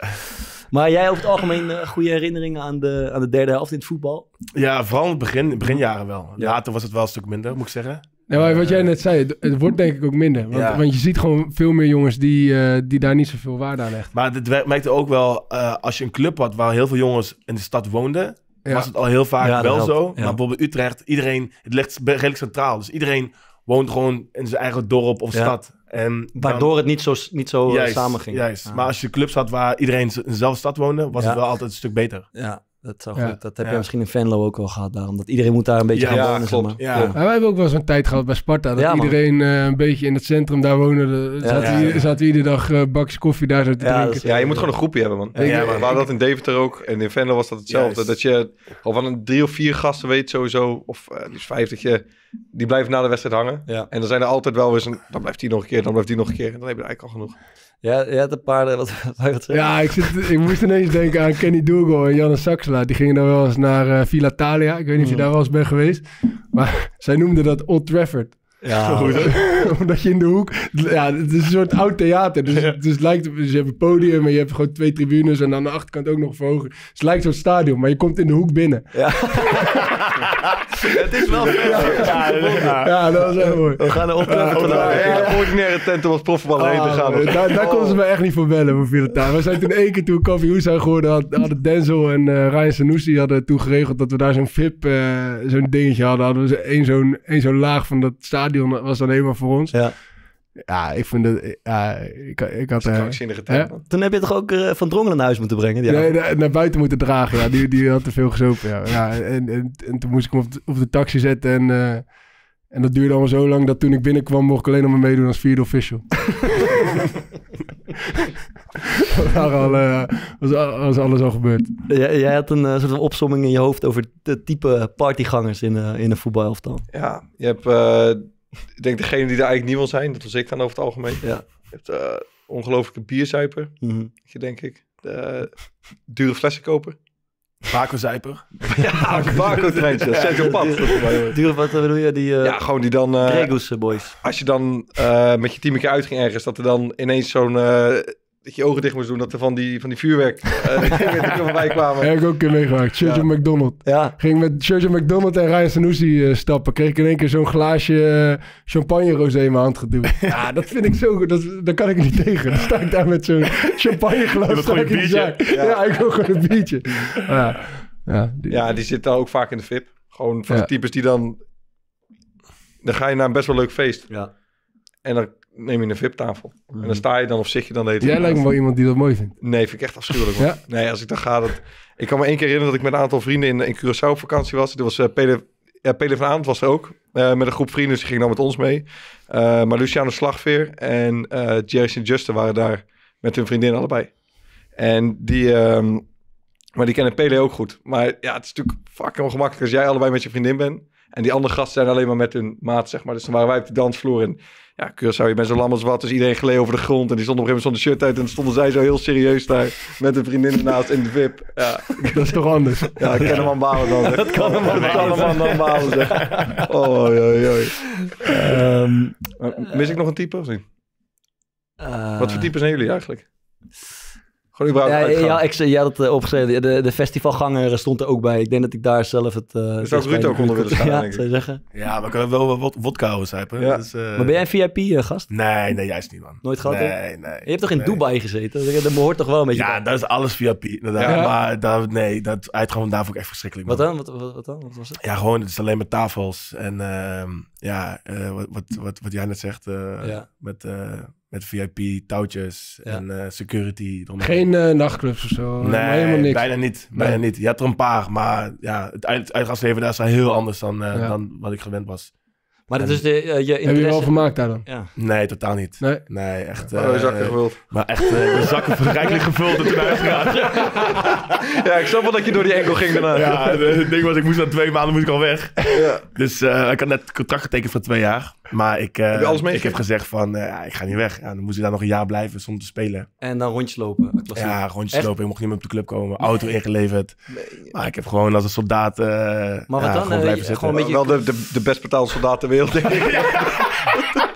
Maar jij over het algemeen eh, goede herinneringen aan de, aan de derde helft in het voetbal? Ja, vooral in het begin, beginjaren wel. Ja. Later was het wel een stuk minder, moet ik zeggen. Ja, maar wat jij net zei, het, het wordt denk ik ook minder. Want, Ja. want je ziet gewoon veel meer jongens die, eh, die daar niet zoveel waarde aan hechten. Maar dit wer- merkte ook wel, eh, als je een club had waar heel veel jongens in de stad woonden, Ja. was het al heel vaak Ja, wel helpt, zo. ja. Maar bijvoorbeeld Utrecht, iedereen, het ligt redelijk centraal. Dus iedereen woont gewoon in zijn eigen dorp of Ja. stad. En dan- Waardoor het niet zo, niet zo eh, juist, samenging. Juist. Ah. Maar als je clubs had waar iedereen in dezelfde stad woonde, was Ja. het wel altijd een stuk beter. Ja, dat, zou Ja. goed. dat heb Ja. je misschien in Venlo ook wel gehad. Daarom dat iedereen moet daar een beetje Ja, gaan ja, wonen. klopt. Zeg maar. Ja. Klopt. Maar wij hebben ook wel zo'n tijd gehad bij Sparta. Dat iedereen eh, een beetje in het centrum daar woonde. Zaten, ja, we- ja. zaten iedere dag eh bakjes koffie daar zo te Ja, drinken. is- Ja, je moet gewoon een groepje hebben, man. Ja, Ja, man. we hadden dat in Deventer ook. En in Venlo was dat hetzelfde. Juist. Dat je al van een drie of vier gasten weet sowieso, of eh dus vijf, dat je, die blijven na de wedstrijd hangen. Ja. En dan zijn er altijd wel eens een, dan blijft die nog een keer, dan blijft die nog een keer. En dan heb je eigenlijk al genoeg. Ja, je had een paar... Wat, wat? Ja, ik, zit, ik moest ineens denken aan Kenny Dougal en Janne Saxela. Die gingen dan wel eens naar eh, Villa Thalia. Ik weet niet of je daar wel eens bent geweest. Maar zij noemden dat Old Trafford. Ja, Omdat je in de hoek... Ja, het is een soort oud theater. Dus, dus, het lijkt, dus je hebt een podium en je hebt gewoon twee tribunes... en aan de achterkant ook nog verhogen. Dus het lijkt zo'n stadion, maar je komt in de hoek binnen. het is wel vet. Ja, ja. Ja, dat was echt mooi. We gaan er op. Ja, ja, Ja, ja. ordinaire tent om als profvoetballer heen te Ah, gaan. daar, daar konden ze me echt niet voor bellen, voor Villa Thalia. We zijn toen één keer toen Kofi Hoesa geworden had, hadden Denzel en eh Ryan Sanusi hadden toen geregeld dat we daar zo'n VIP, eh, zo'n dingetje hadden. Hadden we één zo'n, één zo'n laag van dat stadion, dat was dan helemaal voor ons. Ja. Ja, ik vind het, ja, ik, ik had... Dat een eh, man. Toen heb je toch ook eh, Van Drongelen naar huis moeten brengen? Ja. Nee, naar, naar buiten moeten dragen, ja. Die, die had te veel gezopen, ja. ja en, en, en toen moest ik hem op de, op de taxi zetten en... eh, en dat duurde allemaal zo lang dat toen ik binnenkwam mocht ik alleen nog maar meedoen als vierde official. dat al, eh, was, al- was alles al gebeurd. Jij, jij had een soort van opsomming in je hoofd over het type partygangers in, eh in een voetbalelftal. Ja, je hebt, eh, ik denk degene die er eigenlijk niet wil zijn, dat was ik dan over het algemeen. Ja. Je hebt eh ongelooflijke bierzuiper, Mhm. denk ik. De, dure flessen kopen. Paco Zijper. Ja. Sergio Pat. dat is wel heel- Duur, wat bedoel je? Die eh Ja, gewoon die dan... eh, Gregus eh, boys. als je dan eh, met je team een keer uitging ergens, dat er dan ineens zo'n... dat je ogen dicht moest doen, dat er van die, van die vuurwerk eh, er voorbij kwamen. Heb ik ook een keer meegemaakt. Sergio Ja. McDonald. Ja, Ging met Sergio McDonald en Ryan Sanusi eh, stappen. Kreeg ik in één keer zo'n glaasje eh, champagne rosé in mijn hand geduwd. Ja, dat vind ik zo goed. Dat, daar kan ik niet tegen. Dan sta ik daar met zo'n champagne glas. biertje. Ja. ik wil gewoon een biertje. Ja, ja, die- Ja, die zit dan ook vaak in de VIP. Gewoon van Ja. de types die dan dan ga je naar een best wel leuk feest. Ja. En dan neem je een VIP-tafel. En dan sta je dan of zit je dan Jij lijkt me wel iemand die dat mooi vindt. Nee, vind ik echt afschuwelijk. Ja? Nee, als ik dan ga... Dat... Ik kan me één keer herinneren dat ik met een aantal vrienden in, in Curaçao op vakantie was. Toen was eh Pele, ja, Pele van Avond was er ook. eh, met een groep vrienden, dus die ging dan met ons mee. Eh, maar Luciano Slagveer en eh Jerry St. Justin waren daar met hun vriendin allebei. En die... ehm, maar die kennen Pele ook goed. Maar ja, het is natuurlijk fucking ongemakkelijk als jij allebei met je vriendin bent. En die andere gasten zijn alleen maar met hun maat, zeg maar. Dus dan waren wij op de dansvloer. En ja, Curaçao, je bent zo lam als wat. Dus iedereen gleed over de grond. En die stond op een gegeven moment zonder shirt uit. En dan stonden zij zo heel serieus daar met een vriendin ernaast in de VIP. Ja, Dat is toch anders? ja ik ken hem aan balen dan. zeg. Dat kan hem aan balen, zeg. Oh, oei, oei, oei. Ehm, Mis ik nog een type of niet? eh, Wat voor types zijn jullie eigenlijk? Gewoon überhaupt Ja, ja, ik, jij had het eh, opgeschreven. De, de festivalganger stond er ook bij. Ik denk dat ik daar zelf het... eh Daar zou Ruud ook onder willen staan, Ja, denk ik. zou je zeggen. Ja, maar ik kan wel wat wodka houden, Ja. Dus, eh, Maar ben jij een VIP-gast? Nee, nee, juist niet, man. Nooit gehad? Nee, nee. Je hebt toch in nee. Dubai gezeten? Dat behoort toch wel een beetje Ja, dat is alles VIP. inderdaad. Ja. Maar dat, nee, dat uitgaan daar vond ik echt verschrikkelijk. Wat dan? Wat, wat, wat dan? Wat was het? Ja, gewoon, het is alleen maar tafels. En ehm, ja, eh, wat, wat, wat, wat jij net zegt, eh, Ja. met, eh, met VIP, touwtjes Ja. en eh, security. eromheen. Geen eh, nachtclubs of zo. Nee, maar helemaal niks. bijna niet. Bijna niet. Je hebt er een paar, maar ja, het, uit, het uitgaansleven daar is heel anders dan, eh, Ja. dan wat ik gewend was. Maar dat is de, eh, je Heb je wel interesse... vermaakt daar dan? Ja. Nee, totaal niet. Nee. Nee, echt. Oh, je eh, zakken gewild. maar echt, eh, de zakken rijkelijk gevuld en toen uitgegaan. Ja, ik snap wel dat je door die enkel ging daarna. Ja, het ding was, ik moest na twee maanden moest ik al weg. Ja. Dus eh, ik had net het contract getekend voor twee jaar. Maar ik, eh, Heb je alles ik heb gezegd van, eh, ik ga niet weg. Ja, dan moest ik daar nog een jaar blijven zonder te spelen. En dan rondjes lopen. klassiek. Ja, rondjes Echt? lopen. Ik mocht niet meer op de club komen. Auto ingeleverd. Maar ik heb gewoon als een soldaat eh Maar wat ja, dan? gewoon blijven zitten. gewoon een beetje- Wel de, de, de best betaalde soldaat ter wereld, denk ik.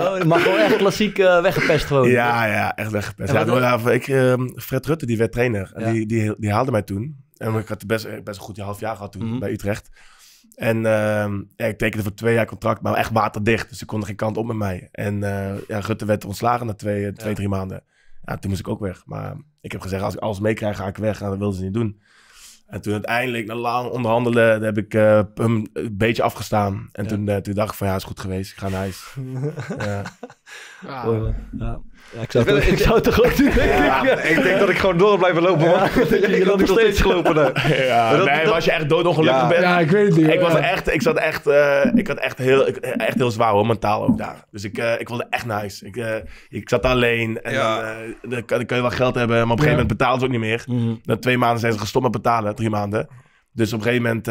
Oh, maar gewoon echt klassiek eh, weggepest gewoon. Ja, ja, echt weggepest. Ja, nou, ja, ik, eh, Fred Rutte, die werd trainer. En Ja. die, die, die haalde mij toen. En ik had best, best een goed half jaar gehad toen Mhm. bij Utrecht. En ehm, ja, ik tekende voor twee jaar contract, maar echt waterdicht. Dus ik kon er geen kant op met mij. En eh, ja, Rutte werd ontslagen na twee, twee Ja. drie maanden. Ja, toen moest ik ook weg. Maar ik heb gezegd, als ik alles meekrijg, ga ik weg. En dat wilden ze niet doen. En toen uiteindelijk, na lang onderhandelen, heb ik eh, hem een beetje afgestaan. En Ja. toen, eh, toen dacht ik van, ja, is goed geweest. Ik ga naar huis. ja. Ah. Ja. Ja, ik, zou het, ik zou het toch ook doen, denk ik. Ja, ik denk dat ik gewoon door blijven lopen, man. ik had nog steeds gelopen. Ja, Maar dat- nee, dat- maar als je echt doodongelukkig Ja. bent. ja, ik weet het niet. Ik was Ja. echt, ik zat echt, eh, ik had echt heel, ik- echt heel zwaar hoor, mentaal ook daar. Dus ik, eh, ik wilde echt naar huis. Ik, eh, ik zat alleen en Ja. dan, eh, dan, kan, dan kan je wel geld hebben, maar op een gegeven moment betalen ze ook niet meer. Mhm. Na twee maanden zijn ze gestopt met betalen, drie maanden. Dus op een gegeven moment,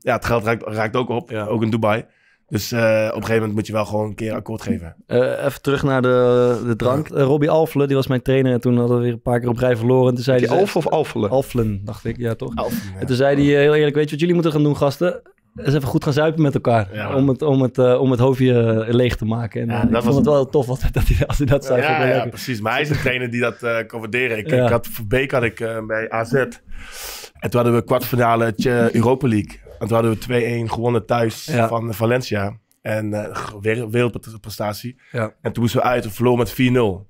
ja, het geld raakt, raakt ook op, Ja. ook in Dubai. Dus eh, op een gegeven moment moet je wel gewoon een keer akkoord geven. Eh, even terug naar de, de drank. Eh, Robbie Alfle, die was mijn trainer. En toen hadden we weer een paar keer op rij verloren. En toen zei Die hij... Alf of Alfelen? Alflen, dacht ik. Ja, toch? Ja. En toen zei hij heel eerlijk, weet je wat jullie moeten gaan doen, gasten? Eens even goed gaan zuipen met elkaar. Ja. om, het, om, het, eh, om het hoofdje leeg te maken. En, Ja, ik dat vond was- het wel tof wat, dat hij, als hij dat zei. vond Ja, ja, precies. Maar hij is trainer die dat kan waarderen. Ik, Ja. ik had, voor Beek had ik eh, bij AZ. En toen hadden we kwartfinale Tje- Europa League. En toen hadden we 2-1 gewonnen thuis Ja. van Valencia. En eh, weer- wereldprestatie. Ja. En toen moesten we uit en verloren met 4-0.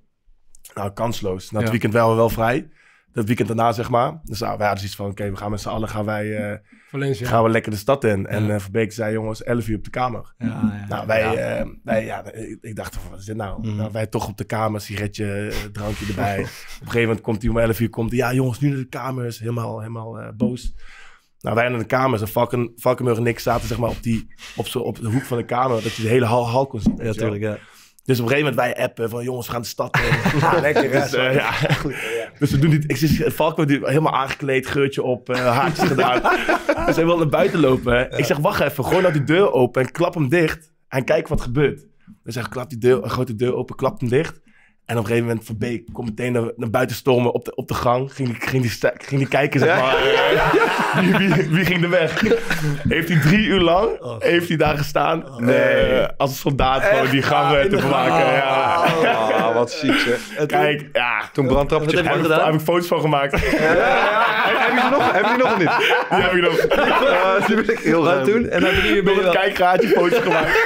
Nou, kansloos. Na het Ja. weekend wel wel vrij. Dat weekend daarna, zeg maar. Dus nou, wij hadden zoiets van, oké, we gaan met z'n allen gaan wij, eh, Valencia. gaan we lekker de stad in. En Ja. eh Verbeek zei, jongens, 11 uur op de kamer. Ja, ja. Nou, wij, Ja. wij ja, ik, dacht van, wat is dit nou? Mhm. nou? Wij toch op de kamer, sigaretje, drankje erbij. op een gegeven moment komt hij om 11 uur, komt hij, ja jongens, nu naar de kamers. Helemaal, helemaal boos. Nou, wij naar de kamers en Valken, Valkenburg en ik zaten zeg maar op, die, op, zo, op de hoek van de kamer, dat je de hele hal, hal kon zien. Ja, weet je wel. tuurlijk, ja. Dus op een gegeven moment wij appen van jongens, we gaan de stad in. Ja, lekker. Dus, eh, ja. dus we doen dit. Ik zie Valken helemaal aangekleed, geurtje op, eh haartjes gedaan. dus hij wil naar buiten lopen. Ik zeg, wacht even, gooi nou die deur open en klap hem dicht. En kijk wat gebeurt. Dus hij klap die deur, gooit de deur open, klapt hem dicht. En op een gegeven moment Van Beek komt meteen naar, naar buiten stormen op de, op de gang. Ging, die- ging, die, ging die kijken, zeg maar. eh, wie, wie, wie ging er weg? Heeft hij drie uur lang, heeft hij daar gestaan. eh, als een soldaat gewoon die gang eh, te bewaken. Ja. Ah, wat ziek zeg. Kijk, ja. Toen brandtrapje. Wat heb heb, heb ik foto's van gemaakt. Heb je die nog? Heb je nog of niet? Die heb ik nog. Ja, die wil ik heel graag. toen? En na drie uur ben je het wel... kijkgraadje foto's gemaakt.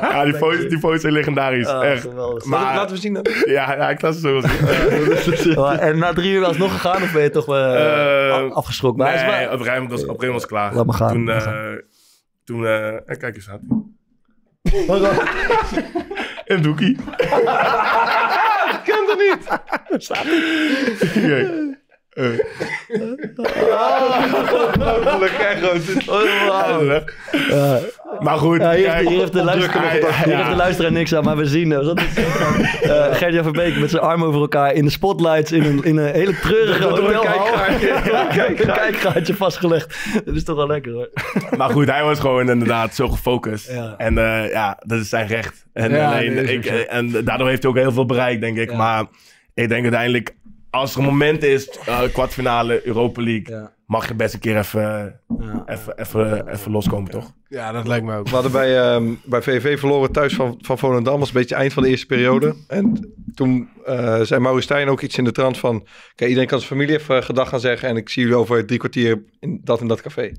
Ja, die foto's, die foto's zijn legendarisch. Ah, Echt. geweldig. Maar- Laten we zien dan. Ja, ja, ik laat ze zo wel. Maar- En na drie uur was het nog gegaan of ben je toch af- afgeschrokken? Maar Nee, wel- op een gegeven moment was, op een was het klaar. Laat maar gaan, Toen, eh, maar toen, eh, eh, kijk eens, had Een doekie. Dat kan toch niet? Eh, Maar goed, Ja, hier, kijk, hier heeft de luisteraar, Ja, hier ja. heeft de luisteraar niks aan, maar we zien uh, uh, Gert-Jan Verbeek met zijn armen over elkaar in de spotlights in een, in een hele treurige hotelhal. kijkgaatje. Een kijkgaatje vastgelegd. Dat is toch wel lekker hoor. Maar goed, hij was gewoon inderdaad zo gefocust. Ja. En eh, ja, dat is zijn recht. En, Ja, alleen, dat ik, en daardoor heeft hij ook heel veel bereikt, denk ik. Ja. Maar ik denk uiteindelijk, als er een moment is, eh, kwartfinale Europa League, Ja. mag je best een keer even, Ja. even, even, even loskomen, toch? Ja, dat lijkt me ook. We hadden bij, ehm, bij VV verloren thuis van, van Volendam. was een beetje eind van de eerste periode. En toen eh, zei Maurice Stijn ook iets in de trant van... Kijk, iedereen kan zijn familie even gedag gaan zeggen... en ik zie jullie over drie kwartier in dat en dat café. Toen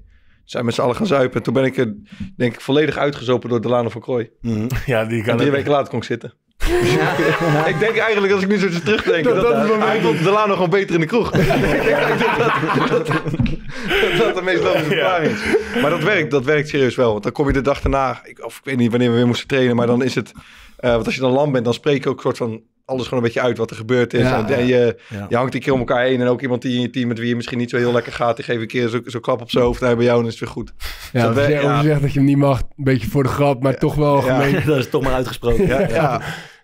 zijn met z'n allen gaan zuipen. En toen ben ik er, denk ik, volledig uitgezopen door Delano van Krooi. Mhm. Ja, die En kan drie ook- weken later kon ik zitten. ik denk eigenlijk, als ik nu zo terugdenk... dat, Dat- dat wel hij vond Delano gewoon beter in de kroeg. ik denk dat dat, dat, dat dat de meest logische Ja. verklaring is. Maar dat werkt, dat werkt serieus wel. Want dan kom je de dag daarna... Ik, of ik weet niet wanneer we weer moesten trainen... maar dan is het... eh, want als je dan lam bent, dan spreek je ook soort van... alles gewoon een beetje uit wat er gebeurd is. Ja, en, en je, Ja. je hangt een keer om elkaar heen... en ook iemand die in je team met wie je misschien niet zo heel lekker gaat... die geeft een keer zo'n zo klap op zijn hoofd... en bij jou en dan is het weer goed. Ja, dat of je, ja. zegt dat je hem niet mag, een beetje voor de grap, maar toch wel Ja. gemeen. dat is toch maar uitgesproken. Ja, ja. Ja.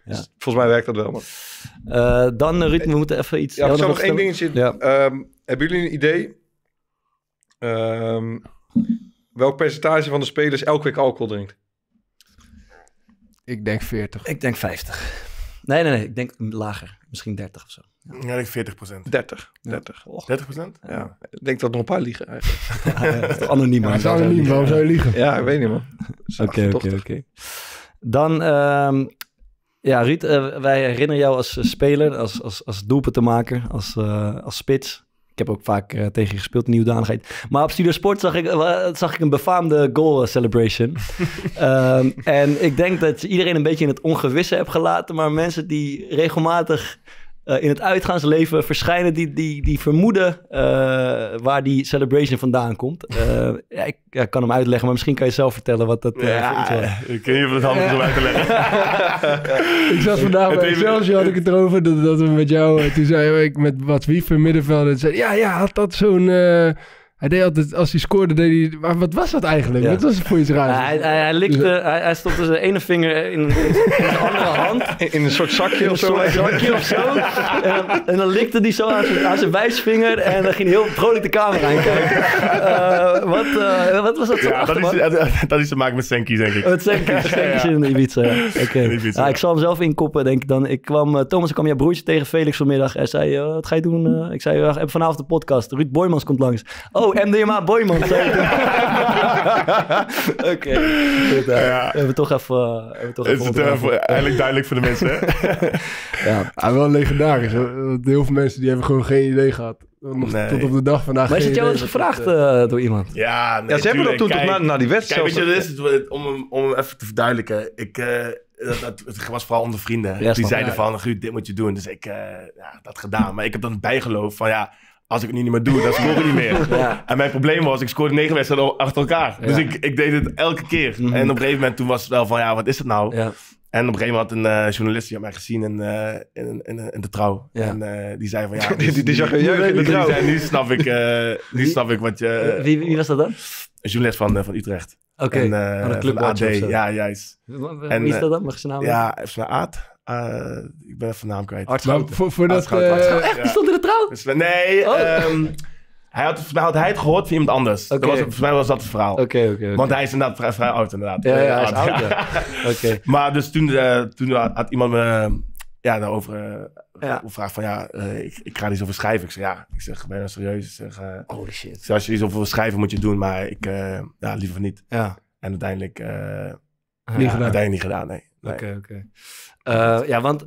Dus volgens mij werkt dat wel. Man. Eh, dan eh, Ruud, we moeten even iets... Ja, ik nog één dingetje... Ja. Ehm, hebben jullie een idee... ehm, welk percentage van de spelers elke week alcohol drinkt? Ik denk 40. Ik denk 50. Nee, nee, nee. Ik denk lager. Misschien 30 of zo. Ja, ik denk 40 procent. 30. Ja. 30. 30 procent? Ja. Ik denk dat er nog een paar liegen eigenlijk. Ja, anoniem. Ja, man. dat is anoniem, waarom zou je liegen? Ja, ik weet niet man. Oké, oké, oké. Dan, ehm, ja, Ruud, eh, wij herinneren jou als eh, speler, als, als, als doelpuntenmaker, als, eh, als spits. Ik heb ook vaak tegen je gespeeld in nieuwdanigheid. Maar op Studio Sport zag ik, zag ik een befaamde goal celebration. Ehm, en ik denk dat iedereen een beetje in het ongewisse hebt gelaten. Maar mensen die regelmatig eh, in het uitgaansleven verschijnen, die, die, die vermoeden eh, waar die celebration vandaan komt. Eh, ja, ik ja, kan hem uitleggen, maar misschien kan je zelf vertellen wat dat eh, voor iets was. Ja, ik weet niet of het handig is om uit te leggen. Ik zat vandaag bij Excelsior, had ik het erover, dat, dat we met jou, toen zei ik met wat Wiever middenveld, en zei, ja, ja, had dat zo'n, eh, hij deed altijd, als hij scoorde, deed hij, maar wat was dat eigenlijk? Ja. Wat was het voor iets raars? Ja, hij, hij, hij, likte, hij, hij stopte zijn ene vinger in, in, in zijn andere hand. In een soort zakje In of een zo. soort zakje of zo. En dan, en dan likte hij zo aan zijn, aan zijn wijsvinger. En dan ging hij heel vrolijk de camera aankijken. Eh, wat, eh, wat was dat zo Ja, dat is, dat, dat is te maken met Senkies, denk ik. Het Senkies, Senkies in Ibiza. ja. Oké. In Ibiza. Ja, ik zal hem zelf inkoppen, denk ik dan. Ik kwam, eh, Thomas, ik kwam jouw broertje tegen Felix vanmiddag. Hij zei, eh, wat ga je doen? Eh, ik zei, we hebben vanavond de podcast. Ruud Boymans komt langs. Oh, MDMA zei ik toen. Oké. Eh, Ja. We hebben toch even... hebben we toch Het even is het, eh, voor- eigenlijk duidelijk voor de mensen, hè? ja. Ja, wel legendarisch. Heel veel mensen die hebben gewoon geen idee gehad. Nee. tot op de dag vandaag Maar is geen het jou eens gevraagd het, eh, door iemand? Ja, nee, Ja, ze hebben dat toen toch na, na die Kijk, wedstrijd. weet je wat het is? Om, hem- om hem even te verduidelijken. Ik, eh, dat, dat, het was vooral onder vrienden. Ja, die zeiden Ja. van, Guut, dit moet je doen. Dus ik uh, ja, dat gedaan. Maar ik heb dan bijgeloof van, ja, als ik het nu niet meer doe, dan scoor ik niet meer. Ja. En mijn probleem was, ik scoorde negen wedstrijden achter elkaar. Dus Ja. ik, ik deed het elke keer. Mhm. En op een gegeven moment toen was het wel van, ja, wat is het nou? Ja. En op een gegeven moment had een eh, journalist die had mij gezien in, eh, in, in, in de trouw. Ja. En eh, die zei van, ja... Die- die- die zag je juichen in de die trouw. zei, nu snap ik, eh, nu Wie- snap ik wat je... Wie, wie was dat dan? Een journalist van, van Utrecht. Oké, van de Club AD. Ja, juist. Wie En, is eh, dat dan? Mag je zijn naam Ja, even zijn aard. Eh, ik ben even de naam kwijt. Voor, voor dat... Eh, hartstikke Echt? Die stond in de trouw? Dus, nee, Oh. ehm, hij had, volgens mij had hij het gehoord van iemand anders. Dat Oké. was, volgens mij was dat het verhaal. Oké, oké. oké. Want hij is inderdaad vrij, vrij oud, inderdaad. Ja, ja, hij is oud, ja. Oké. Maar dus toen, eh, toen had iemand me ja, daarover eh, Ja. gevraagd van ja, eh, ik, ik ga er iets over schrijven. Ik zeg ja, ik zeg, ben je nou serieus? Ik zeg, eh, Holy shit. zeg, als je iets over wil schrijven moet je het doen, maar ik, eh, ja, liever niet. Ja. En uiteindelijk, eh Niet ja, gedaan. uiteindelijk niet gedaan, nee. nee. Oké, Eh, ja, want...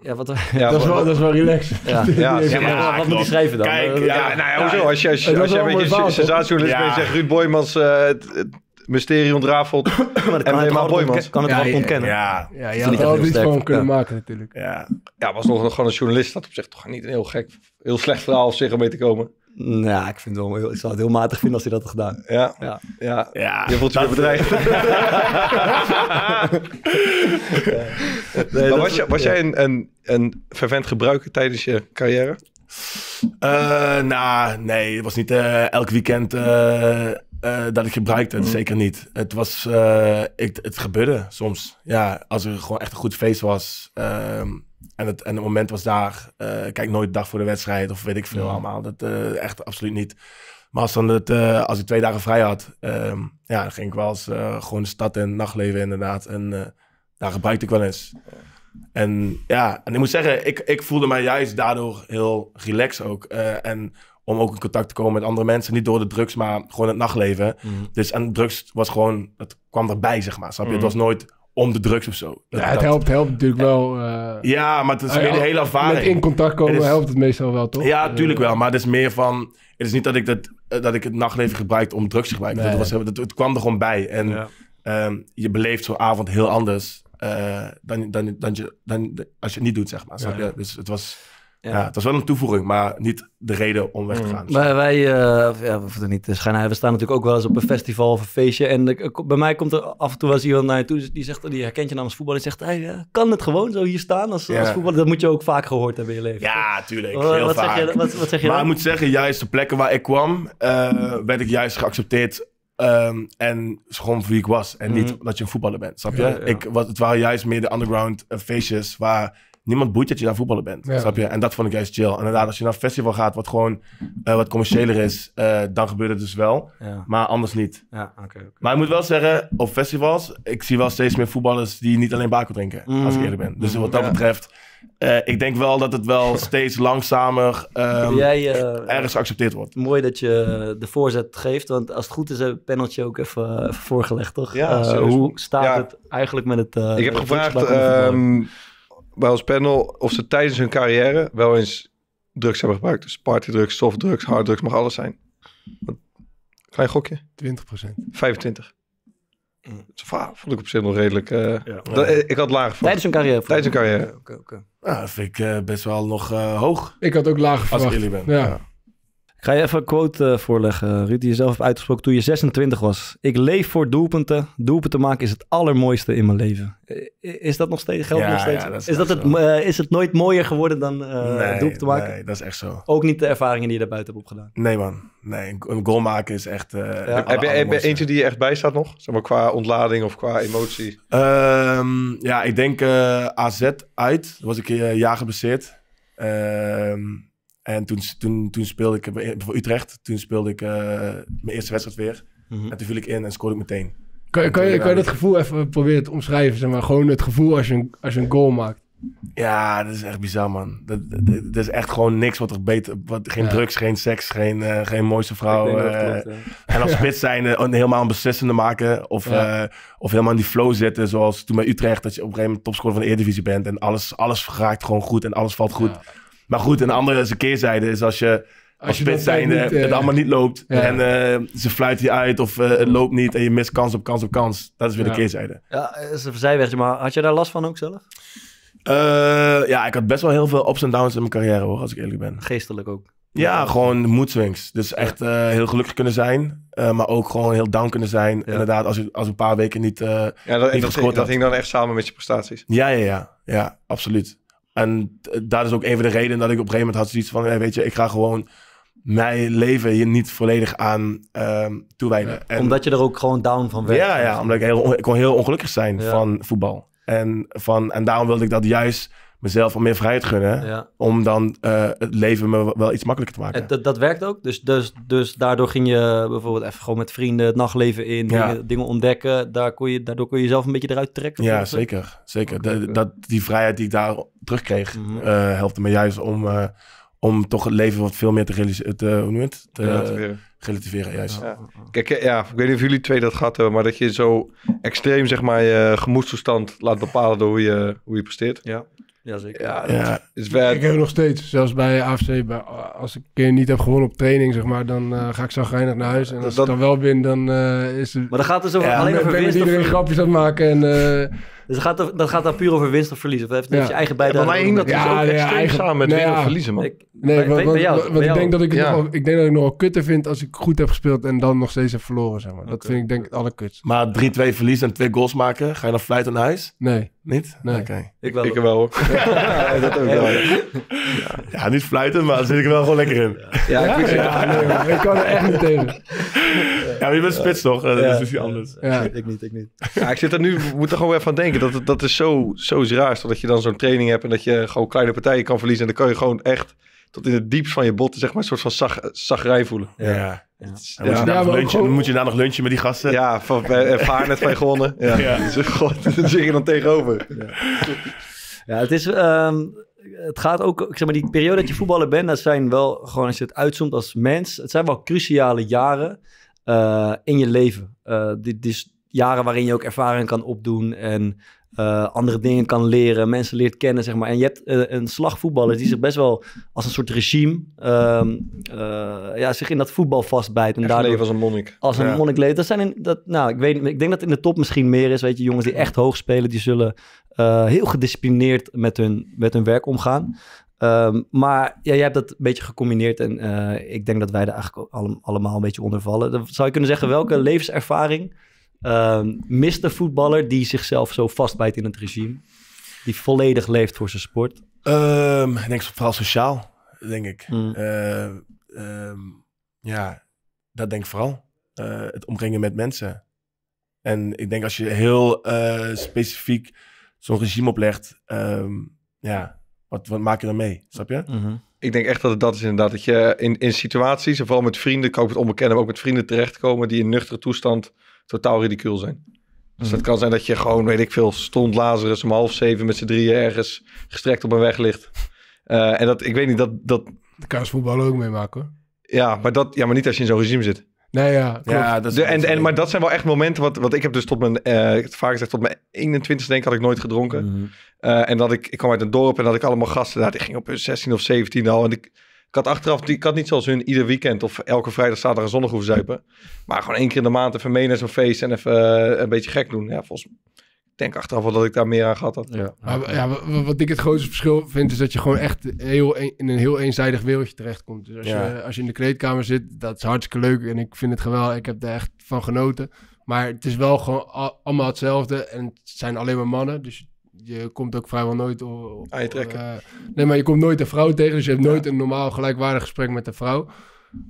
Ja, wat... Ja, dat, is wel, dat is wel relaxed. Ja. Ja, Ja, maar Ja, wat moet je schrijven dan? Kijk, ja, Ja, nou ja, hoezo? Als je, als als je een beetje sensatiejournalist bent en Ja. zegt Ruud Boymans eh, het, het mysterie ontrafelt. maar dat kan En helemaal Boymans. kan het Ja, wel ja, ontkennen? Ja, Ja, je er niet sterk. kunnen Ja. maken natuurlijk. ja. Ja, was nog gewoon een journalist. Dat op zich toch niet een heel gek, heel slecht verhaal op zich om mee te komen. Nou, ik, vind het wel heel, ik zou het heel matig vinden als hij dat had gedaan. Ja, Ja. ja. Ja, Je voelt je weer bedreigd. Nee, maar dat was, is- je, was ja. jij een, een, een fervent gebruiker tijdens je carrière? Eh, nou, nee, het was niet eh, elk weekend eh, eh, dat ik gebruikte. Mhm. Zeker niet. Het was, eh, ik, het gebeurde soms. Ja, als er gewoon echt een goed feest was ehm, en, het, en het moment was daar. eh, kijk nooit de dag voor de wedstrijd of weet ik veel allemaal. Dat eh, echt absoluut niet. Maar als, dan het, eh, als ik twee dagen vrij had, ehm, ja, dan ging ik wel eens gewoon de stad en nachtleven inderdaad. En daar gebruikte ik wel eens. En ja, en ik moet zeggen, ik, ik voelde mij juist daardoor heel relaxed ook. En om ook in contact te komen met andere mensen. Niet door de drugs, maar gewoon het nachtleven. Mhm. Dus en drugs was gewoon, dat kwam erbij, zeg maar. Snap je? Mhm. Het was nooit om de drugs of zo. Dat- Ja, het dat- helpt, helpt natuurlijk wel. eh, Ja, maar het is meer de hele ervaring. Met in contact komen Het is- helpt het meestal wel, toch? Ja, Eh, tuurlijk wel. Maar het is meer van... Het is niet dat ik, dat, eh, dat ik het nachtleven gebruikte om drugs te gebruiken. Nee. Dat was, dat, het kwam er gewoon bij. En Ja. ehm, je beleeft zo'n avond heel anders eh, dan, dan, dan, je, dan als je het niet doet, zeg maar. Dus het was, ja. Ja. het was wel een toevoeging, maar niet de reden om weg te gaan. Wij, wij eh, ja, we er niet. We staan natuurlijk ook wel eens op een festival of een feestje. En de- bij mij komt er af en toe wel eens iemand naar je toe. Die, zegt, die herkent je namens voetbal. En zegt, hey, eh, kan het gewoon zo hier staan als, Ja. als voetballer? Dat moet je ook vaak gehoord hebben in je leven. Ja, tuurlijk. Wat- heel wat, vaak. zeg je, wat, wat zeg je maar dan? ik moet zeggen, juist de plekken waar ik kwam, eh, werd ik juist geaccepteerd. ehm, en gewoon wie ik was. En niet Mhm. dat je een voetballer bent, snap je? Ja, ja. Ik, wat, het waren juist meer de underground eh, feestjes waar niemand boeit dat je daar voetballer bent. Ja. Snap je? En dat vond ik juist chill. En inderdaad, als je naar een festival gaat wat gewoon eh, wat commerciëler is, eh, dan gebeurt het dus wel. Ja, Maar anders niet. ja oké. oké. Maar ik moet wel zeggen, op festivals, ik zie wel steeds meer voetballers die niet alleen Baco drinken, als ik eerlijk ben. Dus wat dat Ja. betreft, eh, ik denk wel dat het wel steeds langzamer ehm, Jij, eh, ergens geaccepteerd wordt. Mooi dat je de voorzet geeft. Want als het goed is, heb het paneltje ook even, even voorgelegd, toch? Ja, Eh, hoe staat Ja. het eigenlijk met het... eh, ik heb gevraagd bij ons panel of ze tijdens hun carrière wel eens drugs hebben gebruikt. Dus partydrugs, softdrugs, harddrugs, mag alles zijn. Klein gokje, 20%. 25. Mm. Vond ik op zich nog redelijk... eh, Ja. dat- eh, ik had lager verwacht. Tijdens hun carrière? Tijdens hun carrière. Oké, oké. Ja, dat vind ik eh, best wel nog eh, hoog, Ik had ook lager als ik verwacht. eerlijk ben. Ja. Ga je even een quote eh, voorleggen, Ruud, die je zelf hebt uitgesproken toen je 26 was. Ik leef voor doelpunten. Doelpunten maken is het allermooiste in mijn leven. Eh, Is dat nog steeds? Geldt Ja, nog steeds? ja, dat is is, dat het, eh, is het nooit mooier geworden dan eh nee, doelpunten maken? nee, dat is echt zo. Ook niet de ervaringen die je daarbuiten hebt opgedaan. Nee man, nee, een goal maken is echt... eh, de Heb je, heb je eentje die je echt bijstaat nog? Zeg maar qua ontlading of qua emotie? Ehm, ja, ik denk eh, AZ uit. Was ik een jaar geblesseerd. Ehm, en toen, toen, toen speelde ik bij- voor Utrecht. Toen speelde ik eh, mijn eerste wedstrijd weer. Mhm. En toen viel ik in en scoorde ik meteen. Kan, je- kan, je, kan je dat gevoel even proberen te omschrijven? Zeg maar, gewoon het gevoel als je een, als je een goal maakt. Ja, dat is echt bizar, man. Dat, dat, is echt gewoon niks wat er beter... Wat, geen Ja. drugs, geen seks, geen, eh, geen mooiste vrouw. Eh, klopt. En als spits zijn eh, helemaal een beslissende maken. Of, Ja. eh, of helemaal in die flow zitten. Zoals toen bij Utrecht. Dat je op een gegeven moment topscorer van de Eredivisie bent. En alles, alles raakt gewoon goed en alles valt goed. Ja. Maar goed, een andere keerzijde is als je als, Als je spits dat zijn niet, eh, het allemaal niet loopt. ja. En eh, ze fluiten je uit of eh, het loopt niet. En je mist kans op kans op kans. Dat is weer Ja. de keerzijde. Ja, dat is een zijwegje, maar had je daar last van ook zelf? Eh, ja, ik had best wel heel veel ups en downs in mijn carrière hoor. Als ik eerlijk ben. Geestelijk ook. Ja, gewoon mood swings. Dus echt eh, heel gelukkig kunnen zijn. eh, maar ook gewoon heel down kunnen zijn. Inderdaad, als als een paar weken niet... eh, Ja, dat, Niet dat, gescoord dat had. hing dan echt samen met je prestaties. Ja, ja, ja. Ja, absoluut. En eh, dat is ook een van de redenen dat ik op een gegeven moment had zoiets van... hey, weet je, ik ga gewoon mijn leven hier niet volledig aan ehm, toewijden. En- Omdat je er ook gewoon down van werd. Ja, ja, omdat ik, heel, ik kon heel ongelukkig zijn Ja. van voetbal. En, van, en daarom wilde ik dat juist mezelf wat meer vrijheid gunnen. Ja. Om dan eh, het leven me wel iets makkelijker te maken. En dat, dat werkt ook. Dus, dus, dus daardoor ging je bijvoorbeeld even gewoon met vrienden het nachtleven in, Ja. dingen, dingen ontdekken. Daar kon je, daardoor kon je jezelf een beetje eruit trekken. ja, zeker. zeker. De- dat, die vrijheid die ik daar terugkreeg, eh, helpte me juist om, eh, om toch het leven wat veel meer te, realiseren, te, hoe noem het? te Relativeren. relativeren. Juist. Ja. Kijk, ja, ik weet niet of jullie twee dat gehad hebben, maar dat je zo extreem, zeg maar, je gemoedstoestand laat bepalen door hoe je, hoe je presteert. Ja, ja zeker. Ja, Ja. is. Ik heb nog steeds, zelfs bij AFC, bij, als ik een keer niet heb gewonnen op training, zeg maar, dan eh, ga ik zagrijnig naar huis. En als Dat- ik dan wel win, dan eh, is het... Maar dan gaat het zo Ja, alleen ben over of- iedereen grapjes aan het maken en eh, Dus dat gaat, er- dat gaat dan puur over winst of verlies. Of heeft, Ja. je eigen Ja, bijdrage. maar hing dat Ja, dus ook extreem eigen- samen met nee, winnen of ja. verliezen, man. Ik- Nee, bij- want, bij- want- bij jou- want bij ik denk dat ik, het Ja. nog wel- ik denk dat ik nog wel kutter vind als ik goed heb gespeeld en dan nog steeds heb verloren, zeg maar. Dat vind ik denk ik het allerkutst. Maar 3-2 verlies en twee goals maken. Ga je dan fluiten naar huis? Nee. Niet? Nee. Oké. Ik wel. Ik er wel hoor. ja, dat ook wel. Ja, Ja, niet fluiten, maar daar zit ik er wel gewoon lekker in. ja, ik vind Ja, nee, man, ik kan er echt niet tegen. Ja, maar je bent spits toch? Dat Ja. is dus iets anders. Ja. Ik niet, ik niet. Ja, ik zit er nu, we moeten er gewoon even aan denken. Dat, het- dat is zo, zo raars. Dat je dan zo'n training hebt en dat je gewoon kleine partijen kan verliezen. En dan kan je gewoon echt tot in het diepst van je botten, zeg maar, een soort van zag, zagrij voelen. Ja. Ja. Dan moet, je Ja, daar Ja, nog lunchen, gewoon- dan moet je daar nog lunchen met die gasten. Ja, van uh, Vaarnet van je gewonnen. Ja. Ja. Dus, God, dan zit je dan tegenover. Ja, het is... ehm, het gaat ook... Ik zeg maar, die periode dat je voetballer bent... Dat zijn wel gewoon, als je het uitzoomt als mens... Het zijn wel cruciale jaren eh, in je leven. Eh, dit is jaren waarin je ook ervaring kan opdoen... En eh, andere dingen kan leren, mensen leert kennen, zeg maar. En je hebt eh, een slagvoetballer die zich best wel als een soort regime... ehm, eh, ja, zich in dat voetbal vastbijt. En Echt daardoor leven als een monnik. als een Ja. monnik leeft. Dat zijn in, dat, nou, ik, weet, ik denk dat in de top misschien meer is. Weet je, jongens die echt hoog spelen, die zullen heel gedisciplineerd met hun, met hun werk omgaan. Ehm, maar ja, jij hebt dat een beetje gecombineerd en ik denk dat wij er eigenlijk allemaal een beetje onder vallen. Dan zou je kunnen zeggen, welke levenservaring ehm, mist de voetballer die zichzelf zo vastbijt in het regime? Die volledig leeft voor zijn sport? Ehm, ik denk vooral sociaal, denk ik. Mm. Eh, ehm, ja, dat denk ik vooral. Eh, het omringen met mensen. En ik denk als je heel eh, specifiek zo'n regime oplegt, ehm, ja, wat, wat maak je dan mee? Snap je? Ik denk echt dat het dat is inderdaad. Dat je in, in situaties, en vooral met vrienden, ik hoop het onbekende, maar ook met vrienden terechtkomen die in nuchtere toestand totaal ridicuul zijn. Dus dat kan zijn dat je gewoon, weet ik veel, stond Lazarus om half zeven met z'n drieën ergens gestrekt op een weg ligt. Eh, en dat, ik weet niet, dat, dat, Dat kan als voetballer ook meemaken hoor. ja, maar dat, ja, maar niet als je in zo'n regime zit. Nee, ja, klopt. Ja, dat is De, en, en, maar dat zijn wel echt momenten, wat, wat ik heb dus tot mijn, eh, ik het vaak gezegd, tot mijn 21 denk ik, had ik nooit gedronken. Mhm. Eh, en dat ik, ik kwam uit een dorp en dat ik allemaal gasten, nou, die gingen op hun 16 of 17 al. En ik had achteraf, die- ik had niet zoals hun ieder weekend of elke vrijdag, zaterdag en zondag hoeven zuipen. Maar gewoon één keer in de maand even mee naar zo'n feest en even eh, een beetje gek doen. Ja, volgens ik denk achteraf wel dat ik daar meer aan gehad had. Ja. Maar, ja, wa- wa- wat ik het grootste verschil vind, is dat je gewoon echt heel een- in een heel eenzijdig wereldje terechtkomt. Dus als, Ja. je, als je in de kleedkamer zit, dat is hartstikke leuk en ik vind het geweldig. Ik heb er echt van genoten. Maar het is wel gewoon allemaal hetzelfde en het zijn alleen maar mannen. Dus je komt ook vrijwel nooit... o- o- Aan je trekken. eh, nee, maar je komt nooit een vrouw tegen, dus je hebt nooit een normaal gelijkwaardig gesprek met een vrouw.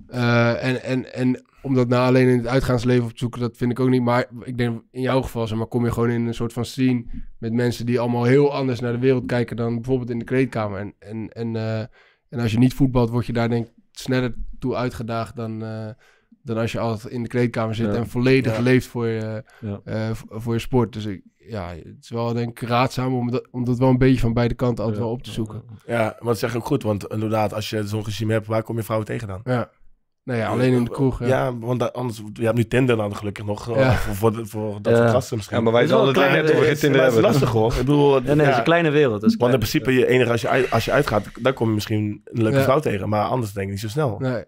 Eh, en, en, en om dat nou alleen in het uitgaansleven op te zoeken, dat vind ik ook niet. Maar ik denk in jouw geval, zeg maar, kom je gewoon in een soort van scene met mensen die allemaal heel anders naar de wereld kijken dan bijvoorbeeld in de kleedkamer. En, en, en, eh, en als je niet voetbalt, word je daar denk ik sneller toe uitgedaagd dan, dan als je altijd in de kleedkamer zit Ja. en volledig Ja. leeft voor je, Ja. eh, voor je sport. Dus ik, ja, het is wel denk ik raadzaam om dat, om dat wel een beetje van beide kanten altijd wel op te zoeken. Ja, maar dat zeg ik ook goed. Want inderdaad, als je zo'n regime hebt, waar kom je vrouwen tegen dan? Ja. Nou ja, alleen in de kroeg. Ja. Ja, want anders... Je hebt nu Tinder dan gelukkig nog. eh, Ja. Voor, voor, dat Ja. soort gasten misschien. Ja, maar wij hadden het een net over Tinder Maar het is hebben. lastig hoor. Ik bedoel... Ja, nee, het is een kleine wereld. Want in klein. principe, je enige als je, uit, als je uitgaat, dan kom je misschien een leuke Ja. vrouw tegen. Maar anders denk ik niet zo snel. Nee.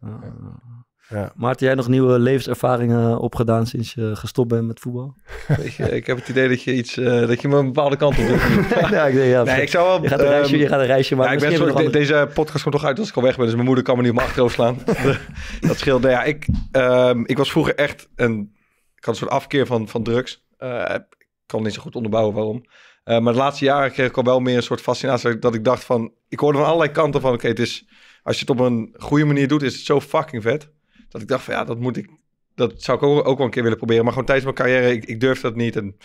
Ja. Maarten, jij nog nieuwe levenservaringen opgedaan sinds je gestopt bent met voetbal? Weet je, ik heb het idee dat je iets, eh, dat je me een bepaalde kant op doet. ja, ik denk, ja, Nee, ik zou wel... je, gaat een reisje, ehm, je gaat een reisje Ja, maken. ik ben de- deze podcast komt toch uit als ik al weg ben. Dus mijn moeder kan me niet op mijn achterhoofd slaan. dat scheelt. Nou ja, ik, ehm, ik was vroeger echt een... Ik had een soort afkeer van, van drugs. Eh, ik kan niet zo goed onderbouwen waarom. Eh, maar de laatste jaren kreeg ik al wel meer een soort fascinatie. Dat ik dacht van... Ik hoorde van allerlei kanten van... Oké, het is... Als je het op een goede manier doet, is het zo fucking vet. Dat ik dacht van ja, dat moet ik... Dat zou ik ook, ook wel een keer willen proberen. Maar gewoon tijdens mijn carrière, ik, ik durfde dat niet. En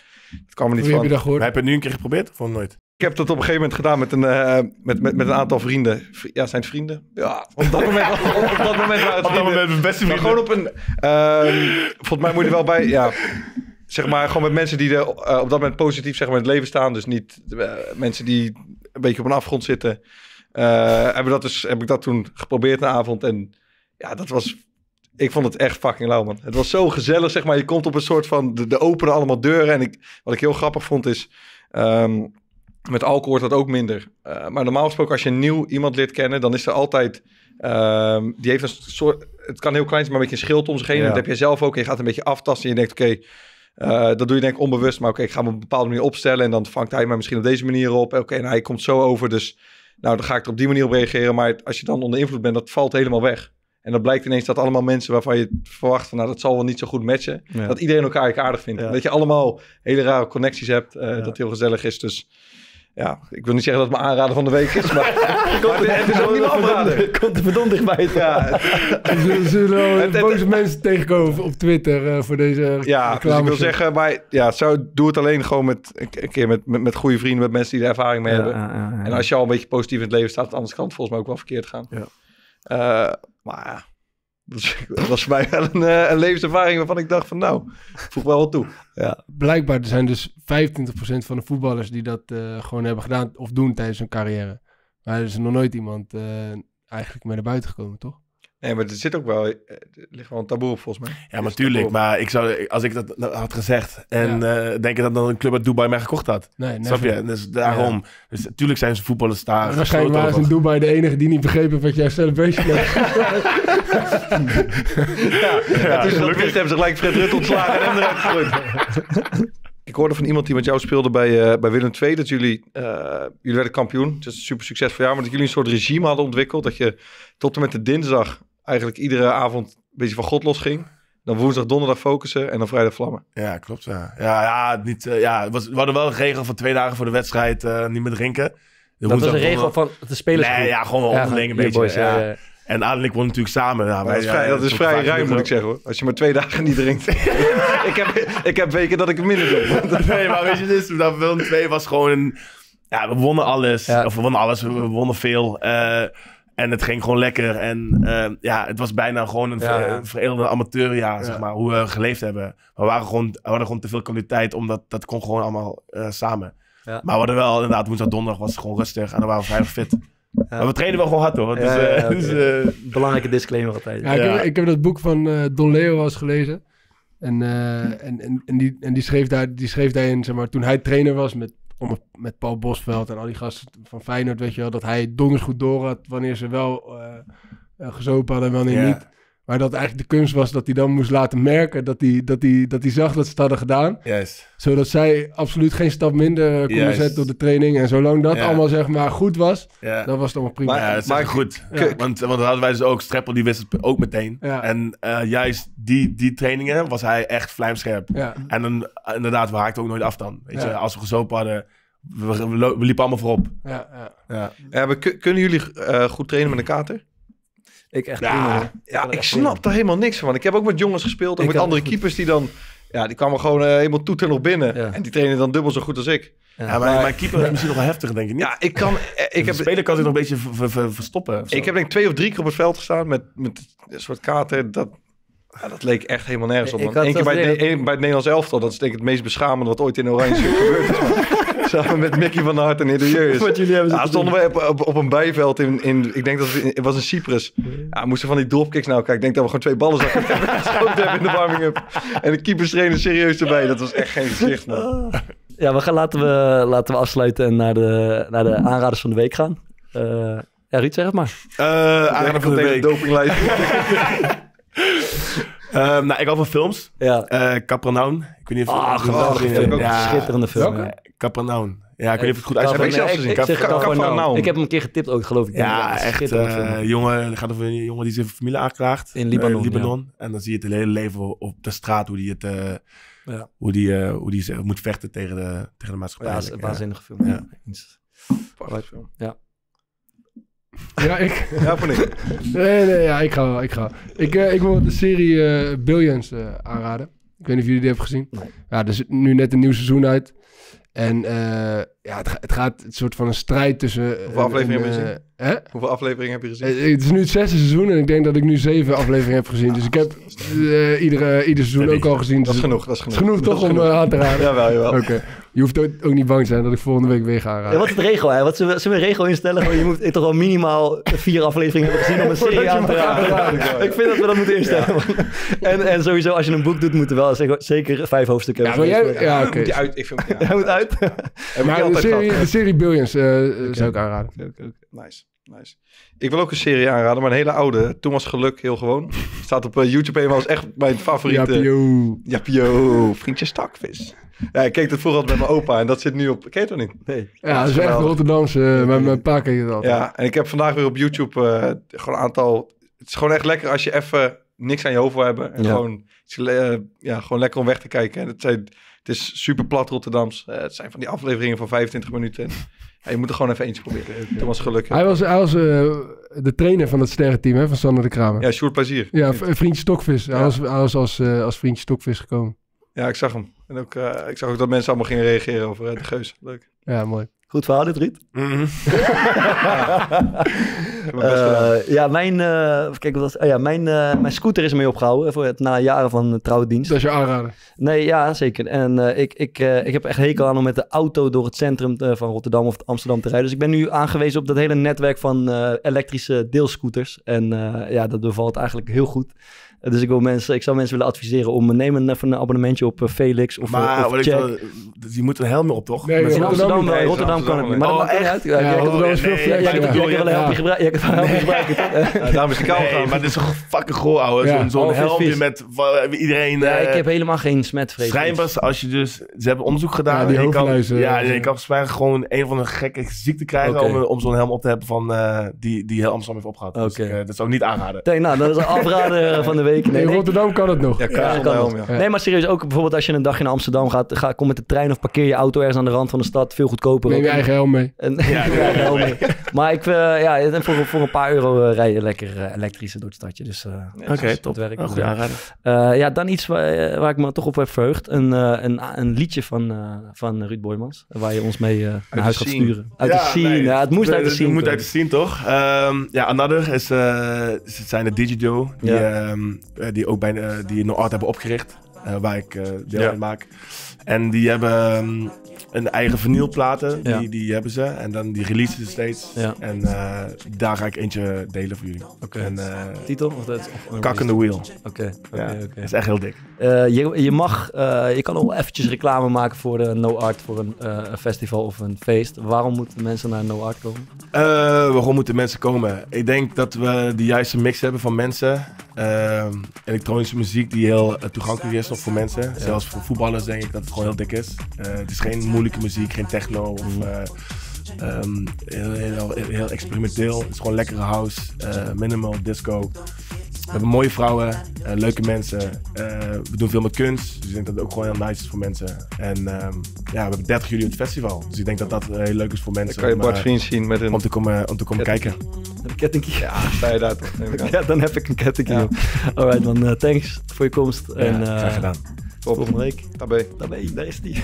het kwam er niet Hoe heb van. je dat gehoord? Maar heb je het nu een keer geprobeerd of nooit? Ik heb dat op een gegeven moment gedaan met een, eh, met, met, met een aantal vrienden. Vri- Ja, zijn het vrienden? Ja, op dat moment, op, op dat moment waren het Op dat moment mijn beste Maar vrienden. gewoon op een... ehm, volgens mij moet je er wel bij... Ja, zeg maar gewoon met mensen die er eh, op dat moment positief zeg maar, in het leven staan. Dus niet eh, mensen die een beetje op een afgrond zitten. Eh, hebben dat dus, heb ik dat toen geprobeerd een avond. En ja, dat was... Ik vond het echt fucking lauw, man. Het was zo gezellig, zeg maar. Je komt op een soort van... De, de openen allemaal deuren. En ik, wat ik heel grappig vond is... ehm, met alcohol wordt dat ook minder. Eh, maar normaal gesproken, als je een nieuw iemand leert kennen, dan is er altijd. ehm, die heeft een soort. Het kan heel klein zijn, maar een beetje een schild om zich heen. Ja. Dat heb je zelf ook. En je gaat een beetje aftasten. En je denkt, oké, Eh, dat doe je denk ik onbewust, maar oké, ik ga me op een bepaalde manier opstellen en dan vangt hij mij misschien op deze manier op. Oké, en hij komt zo over, dus nou, dan ga ik er op die manier op reageren. Maar als je dan onder invloed bent, dat valt helemaal weg. En dan blijkt ineens dat allemaal mensen waarvan je verwacht van, nou, dat zal wel niet zo goed matchen. Ja. Dat iedereen elkaar eigenlijk aardig vindt. Ja. Dat je allemaal hele rare connecties hebt, eh, Ja. dat heel gezellig is. Dus ja, ik wil niet zeggen dat het mijn aanrader van de week is, maar, maar het is ook niet mijn afrader. Komt er verdomd dichtbij. Ja, Zullen, zullen boze mensen tegenkomen op Twitter eh, voor deze Ja, dus ik wil zeggen, maar ja, zou, doe het alleen gewoon met een een keer met, met, met goede vrienden, met mensen die er ervaring mee hebben. En als je al een beetje positief in het leven staat, anders kan het volgens mij ook wel verkeerd gaan. Ja. Eh, maar ja, dat was, voor mij wel een, eh, een levenservaring waarvan ik dacht van nou, voeg wel wat toe. Blijkbaar er zijn dus 25% van de voetballers die dat eh, gewoon hebben gedaan of doen tijdens hun carrière. Maar er is nog nooit iemand eh, eigenlijk mee naar buiten gekomen, toch? Nee, maar er zit ook wel, eh, er ligt wel een taboe op volgens mij. Ja, natuurlijk. Maar ik zou, als ik dat had gezegd en eh denk ik dat dan een club uit Dubai mij gekocht had. Nee, Snap je? Dus daarom. Dus natuurlijk zijn ze voetballers daar. Waarschijnlijk waren ze in Dubai de enige die niet begrepen wat jouw celebration was. Ja, ze dat wisten, hebben ze gelijk Fred Rutte ontslagen en hem eruit gegooid. Ik hoorde van iemand die met jou speelde bij, eh, bij Willem II dat jullie, eh, jullie werden kampioen. Het is een super succesvol jaar, maar dat jullie een soort regime hadden ontwikkeld. Dat je tot en met de dinsdag eigenlijk iedere avond een beetje van God losging. Dan woensdag, donderdag focussen en dan vrijdag vlammen. Ja, klopt. Ja, ja, ja, niet, eh, ja het was, we hadden wel een regel van twee dagen voor de wedstrijd eh, niet meer drinken. De Dat was een regel van de spelers. Nee, ja, gewoon wel onderling een beetje. boys, ja. ja, ja. En Aden en ik won natuurlijk samen. Ja, dat is vrij, dat is vrij ruim, moet ik zeggen hoor. Als je maar twee dagen niet drinkt. ik, heb, ik heb weken dat ik het minder doe. nee, maar weet je, is, dat Willem 2 was gewoon een... Ja, we wonnen alles. Ja. Of we wonnen alles, we, we wonnen veel. Eh, en het ging gewoon lekker. En eh, ja, het was bijna gewoon een Ja, ver- ja. veredelde amateurjaar, Ja. zeg maar. Hoe we geleefd hebben. We, waren gewoon, we hadden gewoon te veel kwaliteit, omdat dat kon gewoon allemaal eh, samen. Ja. Maar we hadden wel, inderdaad, woensdag, donderdag was het gewoon rustig. En dan waren we vrijdag fit. Maar we trainen wel gewoon hard, hoor. Dus, eh, dus, eh, Belangrijke disclaimer altijd. Ja, ik. Heb, ik heb dat boek van eh, Don Leo al eens gelezen. En, eh, en, en, en, die, en die, schreef daar, die schreef daarin, zeg maar, toen hij trainer was met, om, met Paul Bosveld en al die gasten van Feyenoord, weet je wel, dat hij donders goed door had wanneer ze wel eh, eh, gezopen hadden en wanneer niet. Maar dat eigenlijk de kunst was dat hij dan moest laten merken dat hij, dat hij, dat hij zag dat ze het hadden gedaan. juist. Zodat zij absoluut geen stap minder eh, konden zetten op de training. En zolang dat Ja. allemaal zeg maar goed was, Ja. dan was het allemaal prima. Maar- Ja, dat is maar- goed. Ja. Want, want dat hadden wij dus ook. Streppel die wist het ook meteen. Ja. En eh, juist die, die trainingen was hij echt vlijmscherp. ja. En dan, inderdaad, we haakten ook nooit af dan. Weet Ja. je, als we gezopen hadden, we, we, lo- we liepen allemaal voorop. Ja, ja. Ja. Ja, maar kunnen jullie eh, goed trainen met een kater? Ik echt Ja. prima. Ja, ik echt snap daar helemaal niks van. Want ik heb ook met jongens gespeeld en Ik met andere goed. keepers die dan... Ja, die kwamen gewoon eh, helemaal toeter nog binnen. Ja. En die trainen dan dubbel zo goed als ik. Ja. Ja, maar mijn keeper is misschien nog wel heftig, denk ik niet. Ja, ik kan... eh, Ik de heb, speler kan zich nog een beetje ver- ver- ver- verstoppen. ik heb denk ik twee of drie keer op het veld gestaan met, met een soort kater. Dat, ja, dat leek echt helemaal nergens op. Man. Eén keer bij, het bij het Nederlands elftal. Dat is denk ik het meest beschamende wat ooit in Oranje gebeurd is. man. Samen met Mickey van der Hart en Hidde Wat jullie hebben Ja, stonden we op, op, op een bijveld in, in, ik denk dat het, in- het was in Cyprus. Ja, we moesten van die dropkicks nou kijken. Ik denk dat we gewoon twee ballen zakken hebben geschoten hebben in de warming-up. En de keepers trainen serieus erbij. Dat was echt geen gezicht, man. Ja, we gaan, laten, we, laten we afsluiten en naar de, naar de aanraders van de week gaan. Eh ja, Ruud, zeg het maar. Eh, aanrader van de tegen week. dopinglijst. Ehm, nou, ik hou van films. Ja. Eh Capernaum. Ik weet niet of Ah, het film. hebt. Ja. Schitterende film. Welke? ja. Capernaum. Ja, ik weet niet of het goed Heb uitspreekt. ik zelfs ik, gezien. heb hem een keer getipt ook, geloof ik. Ja, echt. eh jongen, het gaat over een jongen die zijn familie aanklaagt. In Libanon, Eh, Libanon. En dan zie je het hele leven op de straat, hoe die het... eh, Ja. Hoe die, hoe die zich moet vechten tegen de, tegen de maatschappij. Ja, is een waanzinnige film. Ja. Prachtig film. Ja. Ja, ik, Ja, vond ik. Nee, nee, ja, ik ga wel, ik ga wel. Ik, eh, ik wil de serie eh, Billions eh, aanraden. Ik weet niet of jullie die hebben gezien. Nee. Ja, er zit nu net een nieuw seizoen uit. En ja, het, het gaat een soort van een strijd tussen... Hoeveel afleveringen heb je je Hè? Hoeveel afleveringen heb je gezien? Het is nu het zesde seizoen en ik denk dat ik nu zeven afleveringen heb gezien. Dus ik heb iedere, ieder seizoen ook al gezien. Dat is Dus genoeg, dat is genoeg. genoeg Dat toch is om aan te raden? Jawel, jawel. Oké. Je hoeft ook, niet bang te zijn dat ik volgende week weer ga Ja, wat is de regel? Hè? Wat zullen, we, zullen we een regel instellen? Je moet toch wel minimaal vier afleveringen hebben gezien om een serie aan te raden. Ik vind dat we dat moeten instellen. En, en sowieso, als je een boek doet, moeten we wel zeker, zeker vijf hoofdstukken Ja, maar hebben. jij... Ja, oké. Moet die uit, ik vind, ja. Hij moet uit. Maar de altijd serie, de serie Billions eh, zou ik aanraden. Oké. Nice. Nice. Ik wil ook een serie aanraden, maar een hele oude. Thomas Geluk, heel gewoon. Staat op eh, YouTube eenmaal als echt mijn favoriete. Japio. Japio, vriendje stakvis. Ja, ik keek het vroeger altijd met mijn opa en dat zit nu op... Ken je het niet? Nee. Ja, dat is echt. Rotterdamse. eh, Mijn, mijn pa keek het altijd. Ja, en ik heb vandaag weer op YouTube eh, gewoon een aantal... Het is gewoon echt lekker als je even niks aan je hoofd wil hebben. En Ja. gewoon, ja, gewoon lekker om weg te kijken. En het, zijn, het is super plat Rotterdams. Het zijn van die afleveringen van 25 minuten. Ja, je moet er gewoon even eentje proberen. Hij was, hij was eh, de trainer van het sterrenteam hè, van Sander de Kramer. Ja, Ja, Sjoerd Plezier. v- vriendje Stokvis. Hij Ja. was, hij was als, eh, als vriendje Stokvis gekomen. Ja, ik zag hem. En ook, eh, ik zag ook dat mensen allemaal gingen reageren over eh, de geus. Leuk. Ja, mooi. Goed verhaal dit. Mhm. Ik Eh, ja, mijn, eh, kijken, wat was, oh ja, mijn, eh, mijn scooter is ermee opgehouden voor het, na jaren van uh, trouwe dienst. Dat is je aanrader. Nee, ja, zeker. En ik, ik, ik heb echt hekel aan om met de auto door het centrum van Rotterdam of Amsterdam te rijden. Dus ik ben nu aangewezen op dat hele netwerk van elektrische deelscooters. En ja, dat bevalt eigenlijk heel goed. Eh, dus ik, wil mensen, ik zou mensen willen adviseren om neem een, even een abonnementje op eh, Felix of, Maar of ik Check. wel, je moet een helm op, toch? Nee, in Rotterdam Amsterdam, niet. eh, Nee, Rotterdam kan het niet. Maar dat Oh, maakt echt? uit. Ja, Rotterdam is veel jij- wel een gebruiken. Jij kunt wel een helpje gebruiken, toch? Ja, daarom is de kou Nee, gaan. maar dit is toch fucking goor, ouwe. Ja. Zo'n Oh, helmpje vies. met wa- iedereen... Ja, eh, ik heb helemaal geen smetvrees. Schijnbaar, als je dus... Ze hebben onderzoek gedaan. Ja, die en je kan, hoofdluizen, ja, eh, je kan volgens mij gewoon een van de gekke ziekte krijgen... Om, om zo'n helm op te hebben van, eh, die, die heel Amsterdam heeft opgehad. Dus eh, dat zou ik niet aanraden. Nee, nou, dat is een afrader van de week. Nee, in nee. Rotterdam kan het nog. Ja, kan helm. Nee, maar serieus, ook bijvoorbeeld als je een dagje naar Amsterdam gaat, ga, kom met de trein of parkeer je auto ergens aan de rand van de stad, veel goedkoper. Neem je eigen helm mee. En, Ja, ja, ja, wel mee. Maar ik, eh, ja, en voor, voor een paar euro eh, rij je lekker eh, elektrisch door het stadje. Dus eh, Oké, dat top. aanrader. Eh, ja, dan iets waar, waar ik me toch op heb verheugd. Een, eh, een, een liedje van, eh, van Ruud Boymans, waar je ons mee eh, naar huis gaat sturen. Uit de scene, nee. ja, het moest uit de Het scene moet komen. uit de scene, toch? Ehm, ja, Another is, eh, zijn de Digido, die, Ja. ehm, eh, die ook bij eh, die No Art hebben opgericht, eh, waar ik eh, deel Ja. uit maak. En die hebben ehm, een eigen vinylplaten, Ja. die, die hebben ze. En dan die releasen ze steeds. Ja. En eh, daar ga ik eentje delen voor jullie. Oké. Eh, Titel? Of dat, of, Kak in the Wheel. Oké, Ja. Dat is echt heel dik. Eh, je, je mag, je kan wel eventjes reclame maken voor de No Art, voor een, festival of een feest. Waarom moeten mensen naar No Art komen? Waarom moeten mensen komen? Ik denk dat we de juiste mix hebben van mensen. Ehm, elektronische muziek die heel toegankelijk is nog voor mensen. Zelfs voor voetballers denk ik dat gewoon heel dik is. Eh, het is geen moeilijke muziek, geen techno of eh, ehm, heel, heel, heel experimenteel. Het is gewoon lekkere house, eh, minimal, disco. We hebben mooie vrouwen, leuke mensen. Eh, we doen veel met kunst, dus ik denk dat het ook gewoon heel nice is voor mensen. En ehm, ja, we hebben 30 juli het festival, dus ik denk dat dat heel leuk is voor Dan mensen. kan je Bart eh, Vriend zien met een... om te komen, om te komen kijken. Een kettingje? Ja, sta je daar toch? Ja, dan heb ik een kettingje. Ja. Alright man, thanks voor je komst. en Ja, eh, graag gedaan. Top. volgende week. Tabé. Daarbij, daar is die.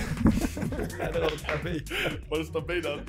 Wat is dat dan?